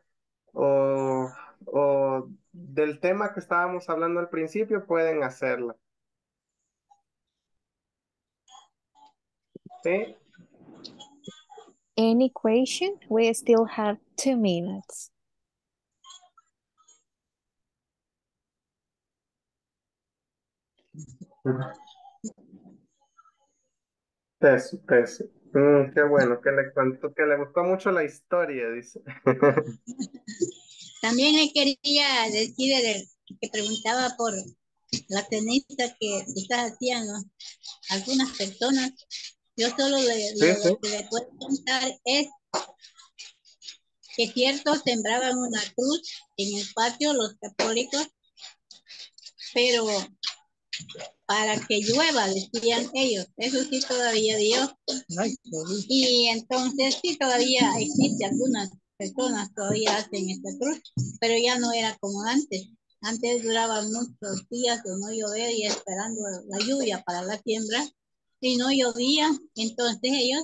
o, o del tema que estábamos hablando al principio pueden hacerla. ¿Sí? Any question? We still have two minutes. Mm, qué bueno, que le contó, que le gustó mucho la historia, dice. También le quería decir el, que preguntaba por la tenista que quizás hacían ¿no? algunas personas. Yo solo le, Sí, le puedo contar es que cierto sembraban una cruz en el patio los católicos, pero para que llueva, decían ellos. Eso sí todavía Dios. Y entonces sí todavía existe algunas personas todavía hacen esta cruz, pero ya no era como antes. Antes duraba muchos días de no llover y esperando la lluvia para la siembra y no llovía, entonces ellos,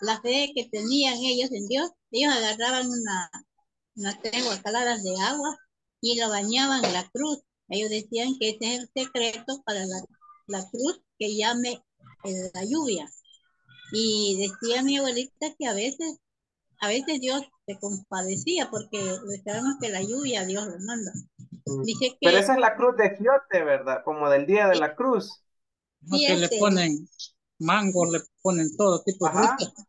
la fe que tenían ellos en Dios, ellos agarraban una, unas tres guacaladas de agua y lo bañaban en la cruz. Ellos decían que ese es el secreto para la, la cruz que llame eh, la lluvia. Y decía mi abuelita que a veces, a veces Dios se compadecía porque sabemos que la lluvia Dios lo manda. Dice que Pero esa es la cruz de Giote, ¿verdad? Como del Día de la Cruz. No, Sí, que le ponen mango, le ponen todo tipo de Ajá. fruta.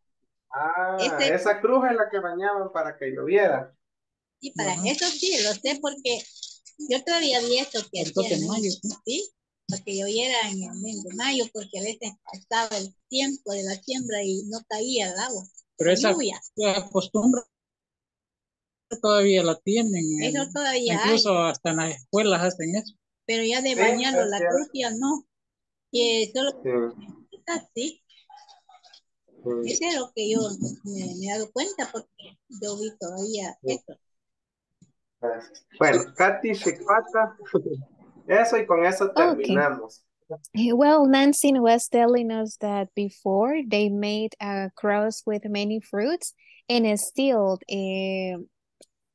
Ah, Este- esa cruz es la que bañaban para que lloviera. Y para eso sí, lo sé porque yo todavía vi esto que El 2 de mayo. ¿sí? Porque lloviera en el mes de mayo, porque a veces pasaba el tiempo de la siembra y no caía el agua. Pero esa, lluvia. costumbre todavía la tienen. Eso en- todavía incluso hay, hasta en las escuelas hacen eso. pero ya de Sí, bañarlo la ya no. Y solo Sí, así. sí. Eso es lo que yo me, me he dado cuenta porque yo vi todavía eso. Bueno, Katy Shikpata. Eso y con eso terminamos. Eh, Well, Nancy was telling us that before they made a cross with many fruits, and still, eh,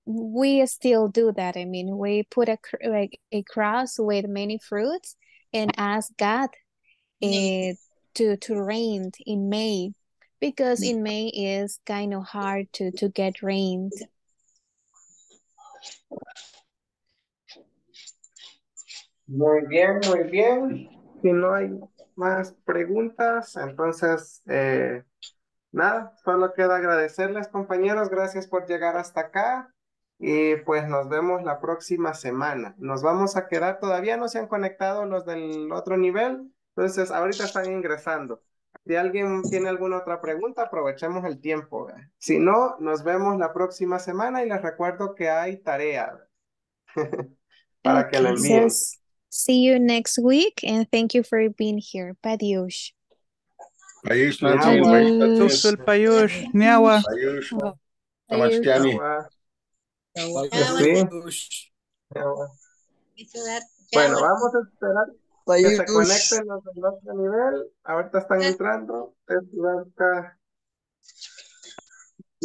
we still do that. I mean, we put a like a cross with many fruits and ask God eh, to to rain in May, because in May is kind of hard to to get rain. Muy bien, muy bien. Si no hay más preguntas, entonces, eh, nada, solo queda agradecerles, compañeros. Gracias por llegar hasta acá. Y pues nos vemos la próxima semana. Nos vamos a quedar, todavía no se han conectado los del otro nivel, entonces ahorita están ingresando. Si alguien tiene alguna otra pregunta, aprovechemos el tiempo. ¿verdad? Si no, nos vemos la próxima semana y les recuerdo que hay tarea para que la envíen. see you next week, and thank you for being here. Adios. Ayush, Niawa. Nancy, Ayush, Adiós, el payush, niawa. Ayush, Adios. Tamashtiani. Niawa. Ayush. Sí, niawa. Eso da- Bueno, vamos a esperar que se conecten los del otro nivel. Ahorita están entrando. Es blanca.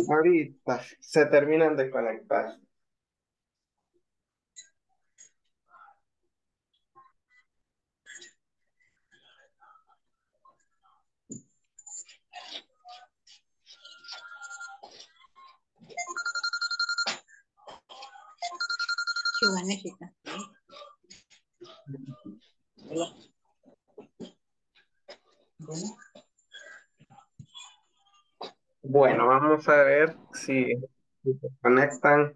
Ahorita se terminan de conectar. Bueno, vamos a ver si se conectan